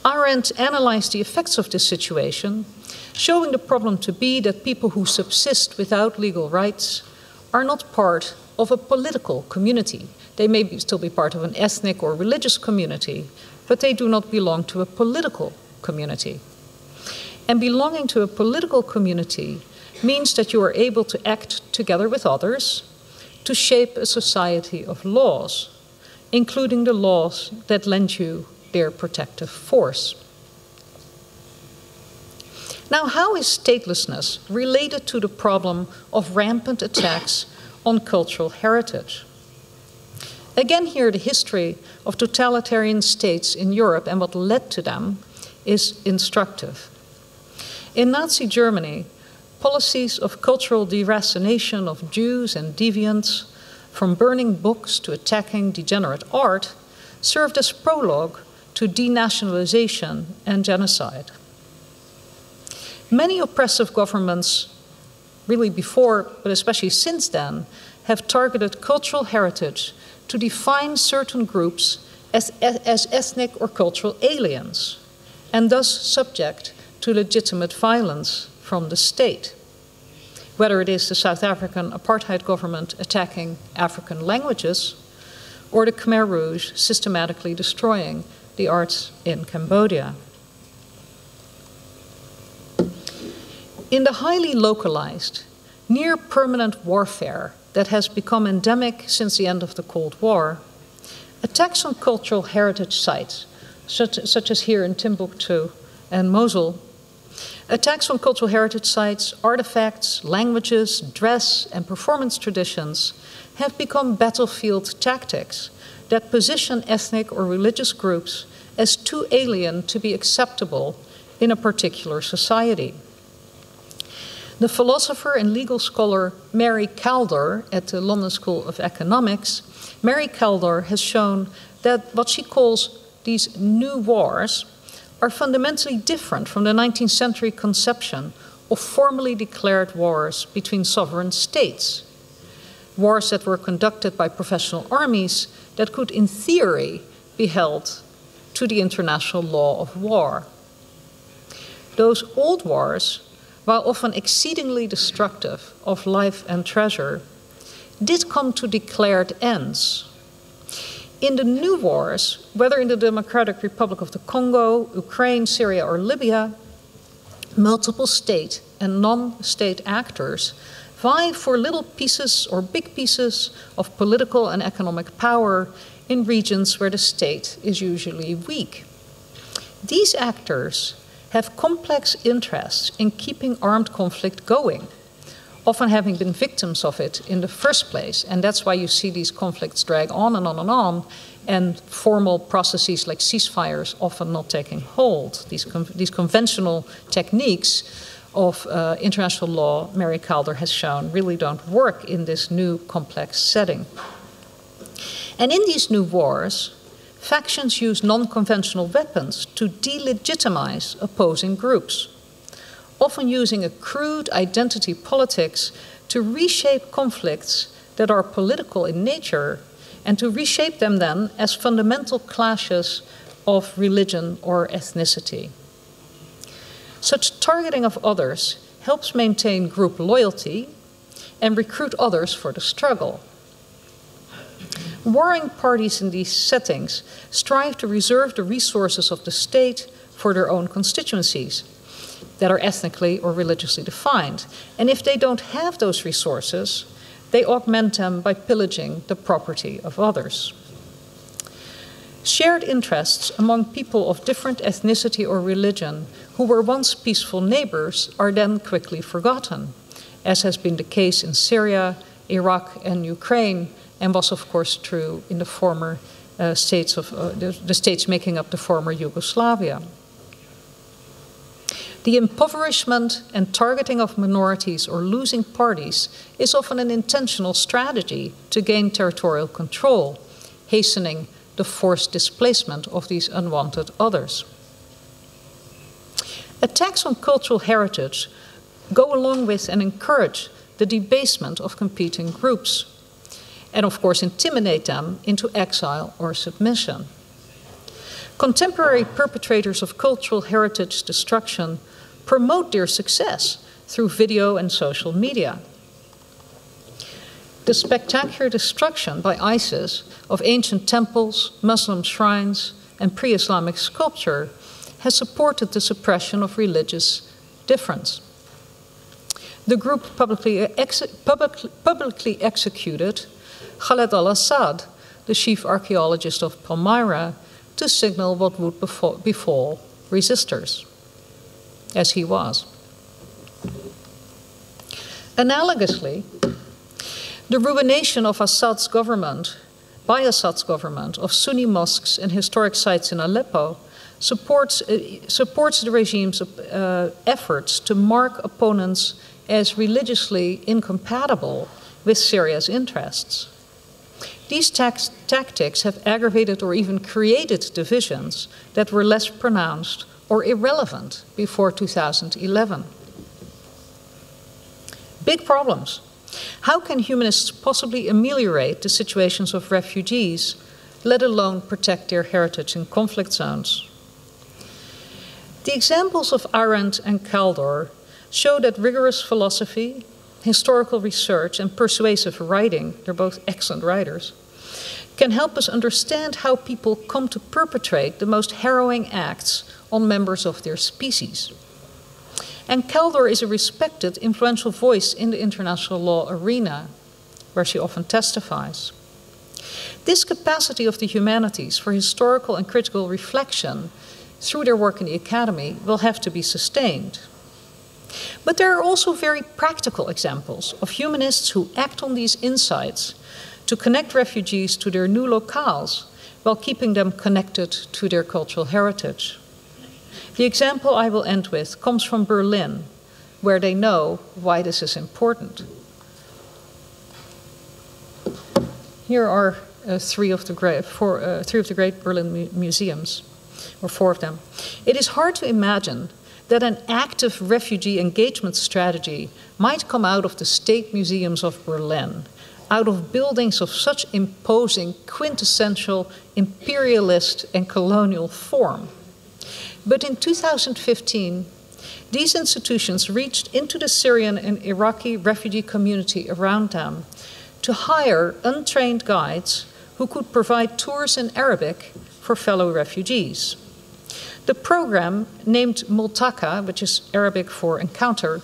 Arendt analyzed the effects of this situation, showing the problem to be that people who subsist without legal rights are not part of a political community. They may be, still be part of an ethnic or religious community, but they do not belong to a political community. And belonging to a political community means that you are able to act together with others to shape a society of laws, including the laws that lend you their protective force. Now, how is statelessness related to the problem of rampant attacks on cultural heritage? Again, here, the history of totalitarian states in Europe and what led to them is instructive. In Nazi Germany, policies of cultural deracination of Jews and deviants, from burning books to attacking degenerate art, served as prologue to denationalization and genocide. Many oppressive governments, really before, but especially since then, have targeted cultural heritage to define certain groups as, as ethnic or cultural aliens, and thus subject to legitimate violence from the state. Whether it is the South African apartheid government attacking African languages, or the Khmer Rouge systematically destroying the arts in Cambodia. In the highly localized, near permanent warfare that has become endemic since the end of the Cold War, attacks on cultural heritage sites, such, such as here in Timbuktu and Mosul, Attacks on cultural heritage sites, artifacts, languages, dress, and performance traditions have become battlefield tactics that position ethnic or religious groups as too alien to be acceptable in a particular society. The philosopher and legal scholar Mary Kaldor at the London School of Economics, Mary Kaldor has shown that what she calls these new wars are fundamentally different from the 19th century conception of formally declared wars between sovereign states. Wars that were conducted by professional armies that could, in theory, be held to the international law of war. Those old wars, while often exceedingly destructive of life and treasure, did come to declared ends in the new wars, whether in the Democratic Republic of the Congo, Ukraine, Syria, or Libya, multiple state and non state actors vie for little pieces or big pieces of political and economic power in regions where the state is usually weak. These actors have complex interests in keeping armed conflict going often having been victims of it in the first place. And that's why you see these conflicts drag on and on and on, and formal processes like ceasefires often not taking hold. These, con these conventional techniques of uh, international law, Mary Kaldor has shown, really don't work in this new complex setting. And in these new wars, factions use non conventional weapons to delegitimize opposing groups often using a crude identity politics to reshape conflicts that are political in nature and to reshape them then as fundamental clashes of religion or ethnicity. Such targeting of others helps maintain group loyalty and recruit others for the struggle. Warring parties in these settings strive to reserve the resources of the state for their own constituencies that are ethnically or religiously defined. And if they don't have those resources, they augment them by pillaging the property of others. Shared interests among people of different ethnicity or religion who were once peaceful neighbors are then quickly forgotten, as has been the case in Syria, Iraq, and Ukraine, and was, of course, true in the former uh, states of uh, the, the states making up the former Yugoslavia. The impoverishment and targeting of minorities or losing parties is often an intentional strategy to gain territorial control, hastening the forced displacement of these unwanted others. Attacks on cultural heritage go along with and encourage the debasement of competing groups, and of course intimidate them into exile or submission. Contemporary perpetrators of cultural heritage destruction promote their success through video and social media. The spectacular destruction by ISIS of ancient temples, Muslim shrines, and pre Islamic sculpture has supported the suppression of religious difference. The group publicly, publicly executed Khaled al Assad, the chief archaeologist of Palmyra, to signal what would befall, befall resistors as he was. Analogously, the ruination of Assad's government, by Assad's government, of Sunni mosques and historic sites in Aleppo supports, uh, supports the regime's uh, efforts to mark opponents as religiously incompatible with Syria's interests. These tax- tactics have aggravated or even created divisions that were less pronounced or irrelevant before 2011. Big problems. How can humanists possibly ameliorate the situations of refugees, let alone protect their heritage in conflict zones? The examples of Arendt and Kaldor show that rigorous philosophy, historical research, and persuasive writing, they're both excellent writers, can help us understand how people come to perpetrate the most harrowing acts on members of their species. And Kaldor is a respected, influential voice in the international law arena, where she often testifies. This capacity of the humanities for historical and critical reflection through their work in the academy will have to be sustained. But there are also very practical examples of humanists who act on these insights to connect refugees to their new locales while keeping them connected to their cultural heritage. The example I will end with comes from Berlin, where they know why this is important. Here are uh, three, of the great, four, uh, three of the great Berlin mu museums, or four of them. It is hard to imagine that an active refugee engagement strategy might come out of the state museums of Berlin, out of buildings of such imposing, quintessential imperialist and colonial form. But in 2015, these institutions reached into the Syrian and Iraqi refugee community around them to hire untrained guides who could provide tours in Arabic for fellow refugees. The program, named Multaka, which is Arabic for encounter,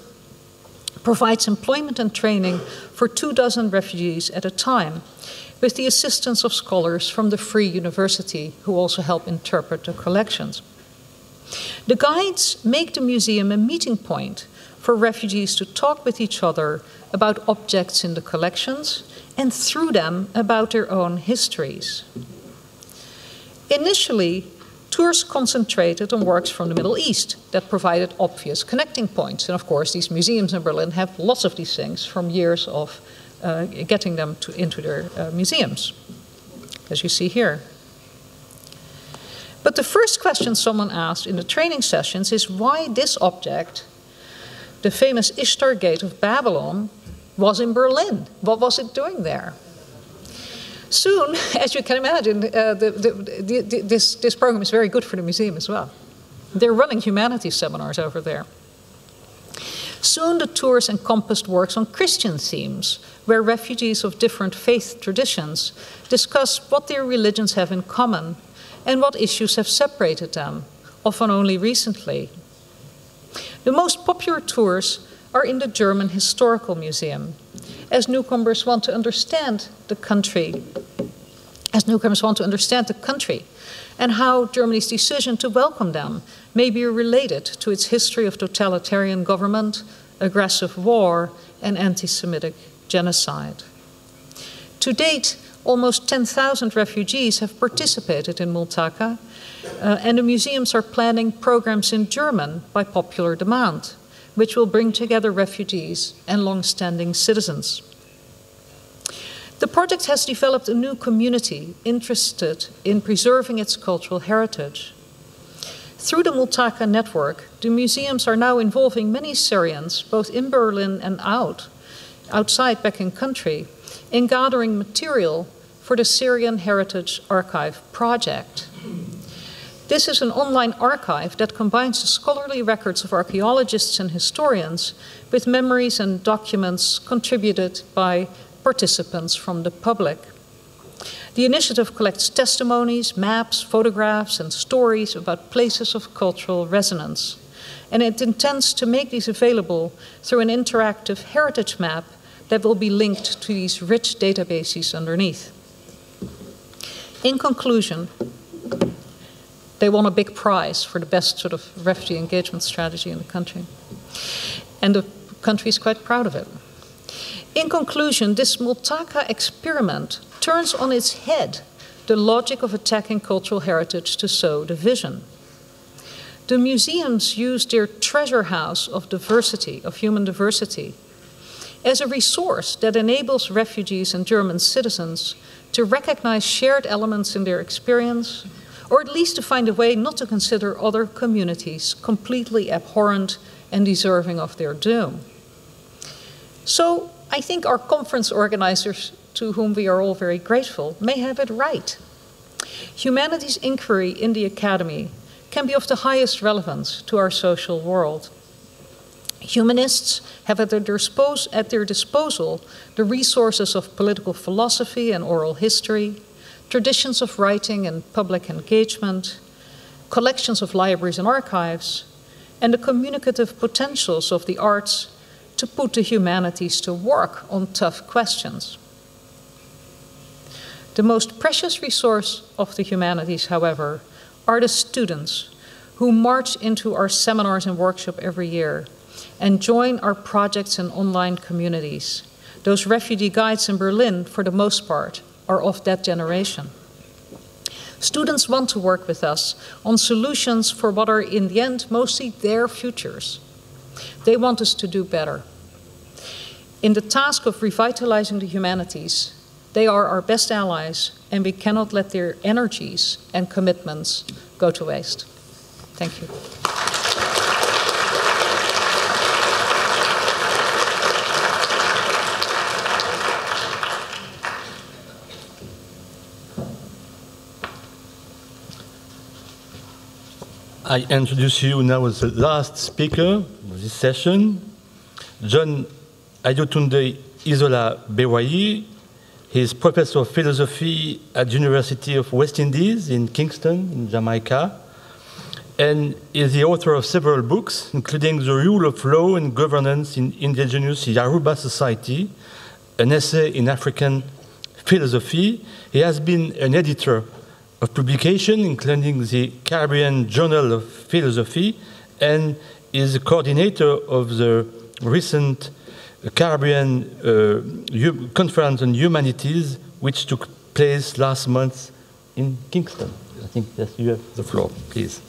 provides employment and training for two dozen refugees at a time, with the assistance of scholars from the Free University who also help interpret the collections. The guides make the museum a meeting point for refugees to talk with each other about objects in the collections and through them about their own histories. Initially, tours concentrated on works from the Middle East that provided obvious connecting points. And of course, these museums in Berlin have lots of these things from years of uh, getting them to, into their uh, museums, as you see here. But the first question someone asked in the training sessions is why this object the famous Ishtar Gate of Babylon was in Berlin. What was it doing there? Soon, as you can imagine, uh, the, the, the, this, this program is very good for the museum as well. They're running humanities seminars over there. Soon the tours encompassed works on Christian themes, where refugees of different faith traditions discuss what their religions have in common and what issues have separated them, often only recently. The most popular tours are in the German Historical Museum, as newcomers want to understand the country, as newcomers want to understand the country and how Germany's decision to welcome them may be related to its history of totalitarian government, aggressive war, and anti Semitic genocide. To date, almost 10,000 refugees have participated in Multaka, uh, and the museums are planning programs in German by popular demand, which will bring together refugees and long standing citizens. The project has developed a new community interested in preserving its cultural heritage. Through the Multaka network, the museums are now involving many Syrians, both in Berlin and out, outside back in country, in gathering material for the Syrian Heritage Archive project. This is an online archive that combines the scholarly records of archaeologists and historians with memories and documents contributed by participants from the public. The initiative collects testimonies, maps, photographs, and stories about places of cultural resonance. And it intends to make these available through an interactive heritage map that will be linked to these rich databases underneath. In conclusion, they won a big prize for the best sort of refugee engagement strategy in the country. And the country is quite proud of it. In conclusion, this Multaka experiment turns on its head the logic of attacking cultural heritage to sow division. The museums use their treasure house of diversity, of human diversity, as a resource that enables refugees and German citizens to recognize shared elements in their experience, or at least to find a way not to consider other communities completely abhorrent and deserving of their doom. So, I think our conference organizers, to whom we are all very grateful, may have it right. Humanities inquiry in the academy can be of the highest relevance to our social world. Humanists have at their, at their, disposal the resources of political philosophy and oral history, traditions of writing and public engagement, collections of libraries and archives, and the communicative potentials of the arts to put the humanities to work on tough questions. The most precious resource of the humanities, however, are the students who march into our seminars and workshops every year and join our projects and online communities. Those refugee guides in Berlin, for the most part, are of that generation. Students want to work with us on solutions for what are, in the end, mostly their futures. They want us to do better. In the task of revitalizing the humanities, they are our best allies, and we cannot let their energies and commitments go to waste. Thank you. I introduce you now as the last speaker of this session, John Ayotunde Isola Bewaji. He is professor of philosophy at University of West Indies in Kingston, in Jamaica, and is the author of several books, including The Rule of Law and Governance in Indigenous Yoruba Society, an essay in African philosophy. He has been an editor of publication, including the Caribbean Journal of Philosophy, and is coordinator of the recent Caribbean uh, Conference on Humanities, which took place last month in Kingston. I think that you have the floor, please.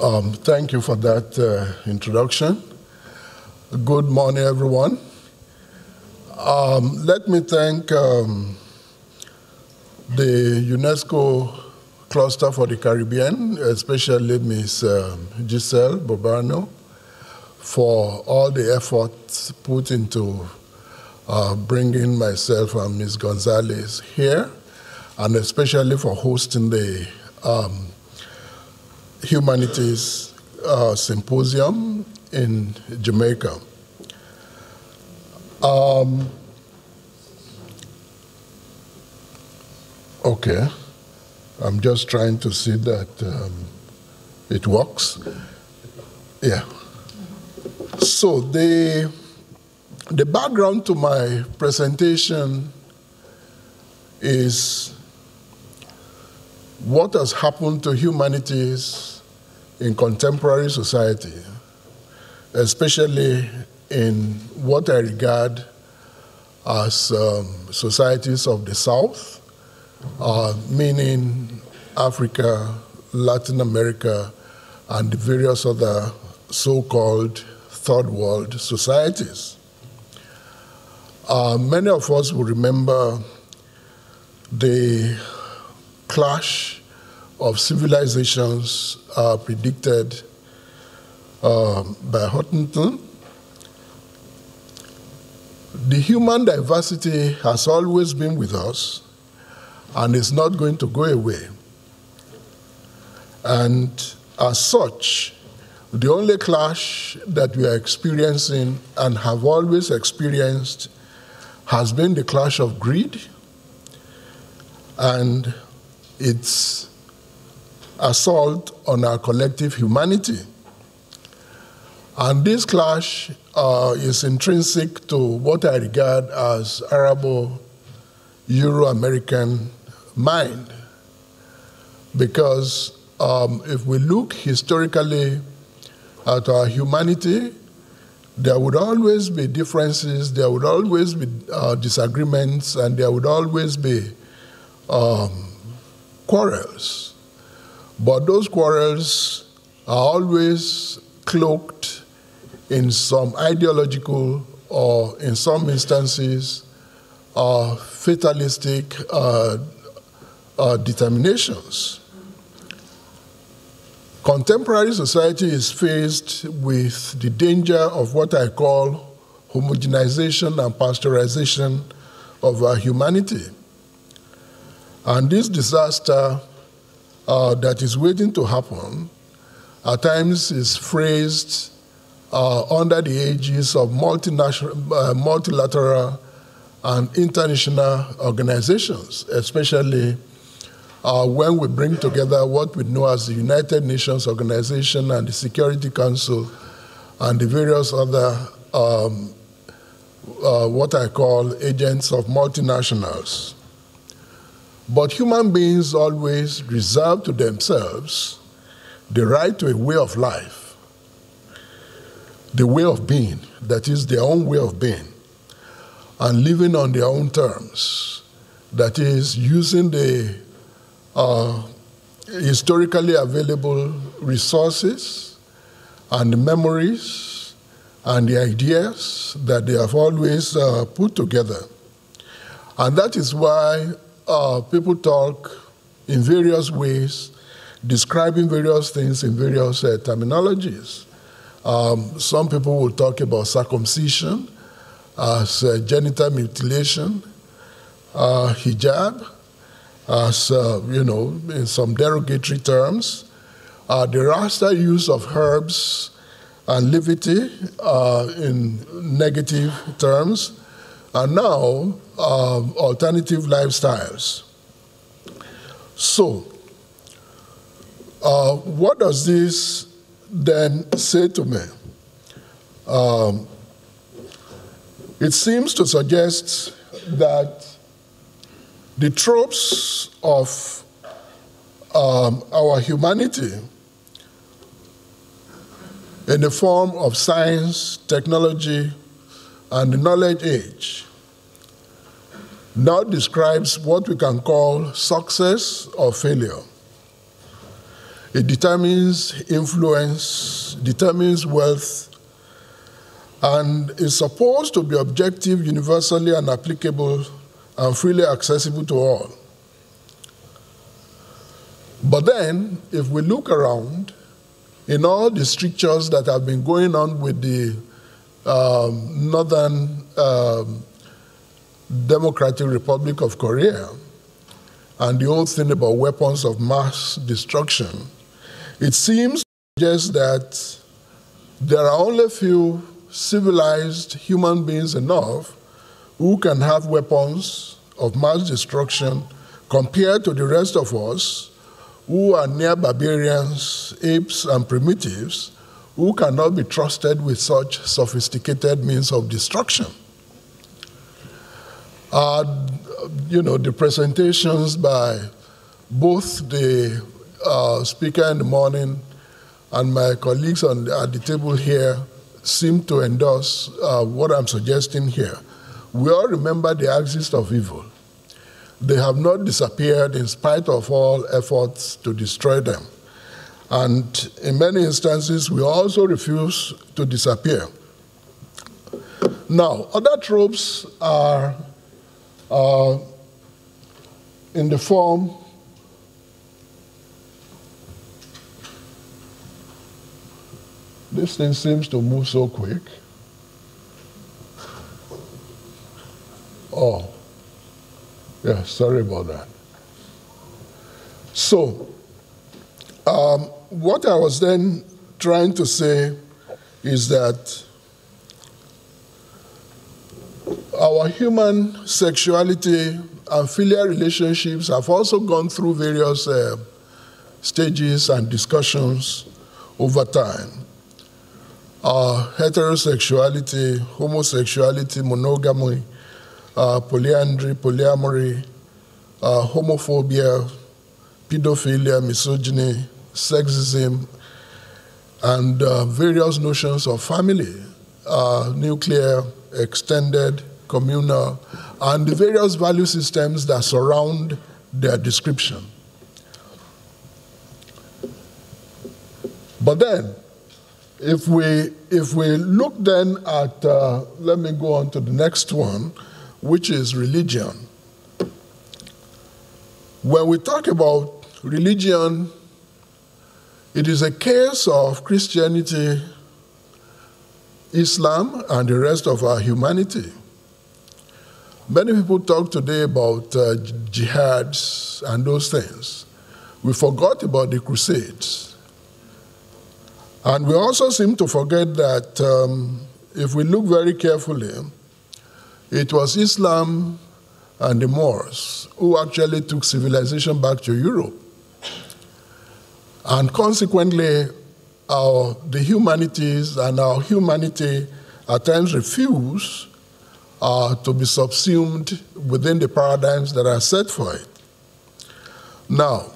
Um, thank you for that uh, introduction. Good morning, everyone. Um, let me thank um, the UNESCO Cluster for the Caribbean, especially Ms. Um, Giselle Bobano, for all the efforts put into uh, bringing myself and Ms. Gonzalez here, and especially for hosting the um, Humanities uh, Symposium in Jamaica. Um, okay, I'm just trying to see that um, it works. Yeah. So the the background to my presentation is what has happened to humanities in contemporary society, especially in what I regard as um, societies of the South, uh, meaning Africa, Latin America, and the various other so called third world societies. Uh, many of us will remember the clash of civilizations uh, predicted Um, by Huntington the human diversity has always been with us and is not going to go away. And as such, the only clash that we are experiencing and have always experienced has been the clash of greed and its assault on our collective humanity. And this clash uh, is intrinsic to what I regard as Arabo Euro American mind. Because um, if we look historically at our humanity, there would always be differences, there would always be uh, disagreements, and there would always be um, quarrels. But those quarrels are always cloaked in some ideological or in some instances uh, fatalistic uh, uh, determinations. Contemporary society is faced with the danger of what I call homogenization and pasteurization of our humanity. And this disaster uh, that is waiting to happen at times is phrased uh, under the aegis of multinational, uh, multilateral and international organizations, especially uh, when we bring together what we know as the United Nations Organization and the Security Council and the various other, um, uh, what I call agents of multinationals. But human beings always reserve to themselves the right to a way of life the way of being, that is their own way of being, and living on their own terms, that is using the uh, historically available resources and the memories and the ideas that they have always uh, put together. And that is why uh, people talk in various ways, describing various things in various uh, terminologies. Um, some people will talk about circumcision as uh, genital mutilation, uh, hijab, as, uh, you know, in some derogatory terms, uh, the Rasta use of herbs and levity uh, in negative terms, and now um, alternative lifestyles. So, uh, what does this then say to me, um, it seems to suggest that the tropes of um, our humanity in the form of science, technology, and the knowledge age now describes what we can call success or failure. It determines influence, determines wealth, and is supposed to be objective, universally and applicable, and freely accessible to all. But then, if we look around, in all the strictures that have been going on with the um, Northern um, Democratic Republic of Korea and the whole thing about weapons of mass destruction, it seems just that there are only a few civilized human beings enough who can have weapons of mass destruction compared to the rest of us who are near barbarians, apes, and primitives who cannot be trusted with such sophisticated means of destruction. Uh, you know, the presentations by both the uh, speaker in the morning and my colleagues on, at the table here seem to endorse uh, what I'm suggesting here. We all remember the axis of evil. They have not disappeared in spite of all efforts to destroy them. And in many instances, we also refuse to disappear. Now, other tropes are uh, in the form This thing seems to move so quick. Oh, yeah, sorry about that. So, um, what I was then trying to say is that our human sexuality and filial relationships have also gone through various uh, stages and discussions over time. Uh, heterosexuality, homosexuality, monogamy, uh, polyandry, polyamory, uh, homophobia, pedophilia, misogyny, sexism, and uh, various notions of family, uh, nuclear, extended, communal, and the various value systems that surround their description. But then, if we, if we look then at, uh, let me go on to the next one, which is religion. When we talk about religion, it is a case of Christianity, Islam, and the rest of our humanity. Many people talk today about uh, jihads and those things. We forgot about the Crusades. And we also seem to forget that um, if we look very carefully, it was Islam and the Moors who actually took civilization back to Europe. And consequently, our, the humanities and our humanity at times refuse uh, to be subsumed within the paradigms that are set for it. Now,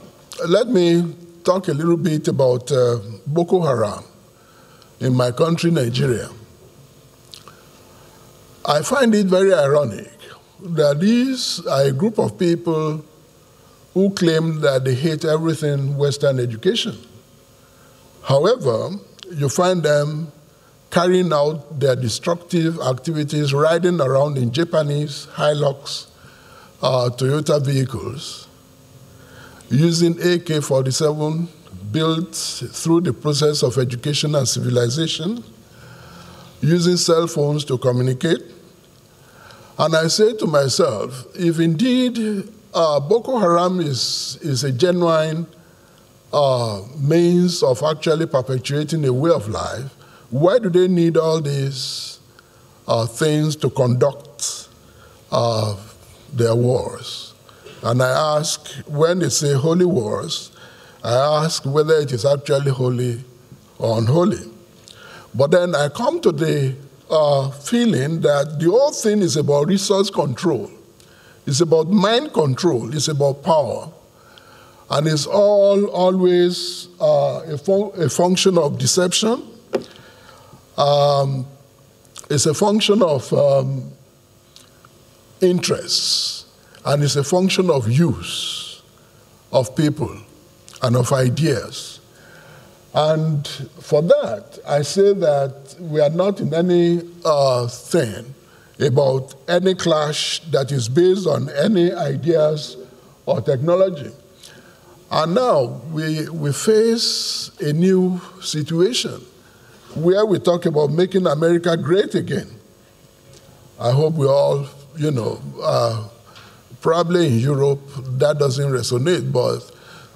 let me talk a little bit about uh, Boko Haram in my country, Nigeria. I find it very ironic that these are a group of people who claim that they hate everything Western education. However, you find them carrying out their destructive activities, riding around in Japanese Hilux uh, Toyota vehicles, using AK 47 built through the process of education and civilization, using cell phones to communicate. And I say to myself, if indeed uh, Boko Haram is, is a genuine uh, means of actually perpetuating a way of life, why do they need all these uh, things to conduct uh, their wars? And I ask, when they say holy wars, I ask whether it is actually holy or unholy. But then I come to the uh, feeling that the whole thing is about resource control, it's about mind control, it's about power. And it's all always uh, a, fun- a function of deception um, it's a function of um, interests and it's a function of use of people and of ideas. And for that, I say that we are not in any uh, thing about any clash that is based on any ideas or technology. And now we, we face a new situation where we talk about making America great again. I hope we all, you know, uh, probably in Europe that doesn't resonate, but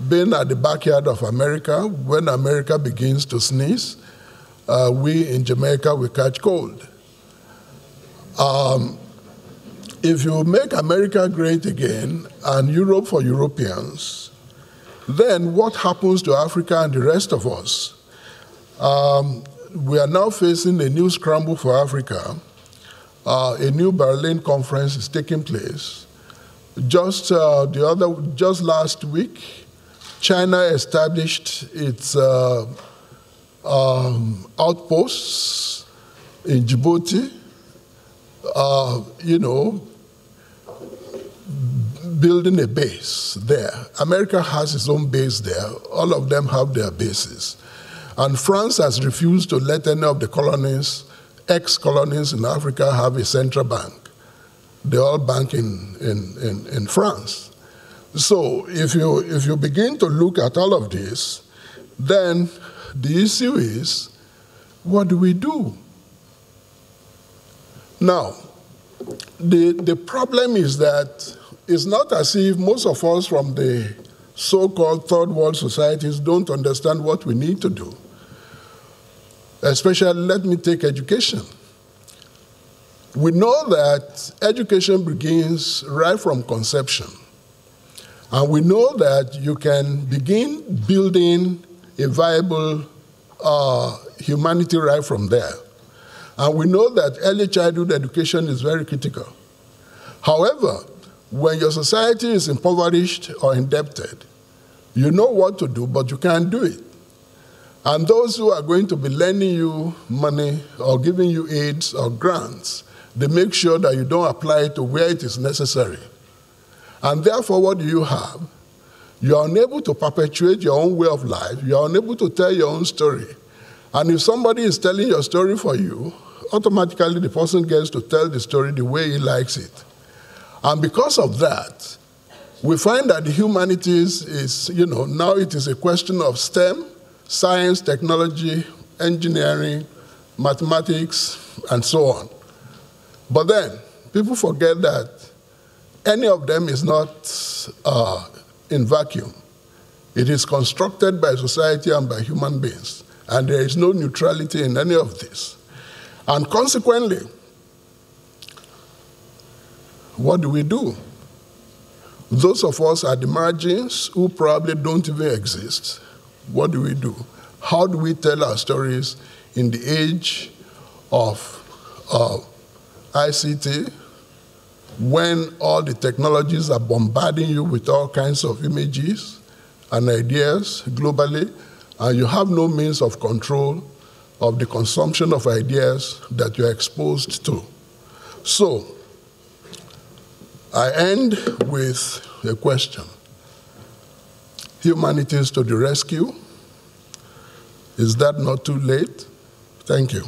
being at the backyard of America, when America begins to sneeze, uh, we in Jamaica, we catch cold. Um, if you make America great again and Europe for Europeans, then what happens to Africa and the rest of us? Um, we are now facing a new scramble for Africa. Uh, a new Berlin conference is taking place. Just uh, the other, just last week, China established its uh, um, outposts in Djibouti. Uh, you know, building a base there. America has its own base there. All of them have their bases. And France has refused to let any of the colonies, ex colonies in Africa, have a central bank. They all bank in, in, in, in France. So if you, if you begin to look at all of this, then the issue is what do we do? Now, the, the problem is that it's not as if most of us from the so called third world societies don't understand what we need to do. Especially, let me take education. We know that education begins right from conception. And we know that you can begin building a viable uh, humanity right from there. And we know that early childhood education is very critical. However, when your society is impoverished or indebted, you know what to do, but you can't do it. And those who are going to be lending you money or giving you aids or grants, they make sure that you don't apply it to where it is necessary. And therefore, what do you have? You are unable to perpetuate your own way of life. You are unable to tell your own story. And if somebody is telling your story for you, automatically the person gets to tell the story the way he likes it. And because of that, we find that the humanities is, you know, now it is a question of STEM, science, technology, engineering, mathematics, and so on. But then, people forget that any of them is not uh, in vacuum. It is constructed by society and by human beings, and there is no neutrality in any of this. And consequently, what do we do? Those of us at the margins who probably don't even exist, what do we do? How do we tell our stories in the age of uh, ICT when all the technologies are bombarding you with all kinds of images and ideas globally, and you have no means of control of the consumption of ideas that you're exposed to? So, I end with a question Humanities to the rescue. Is that not too late? Thank you.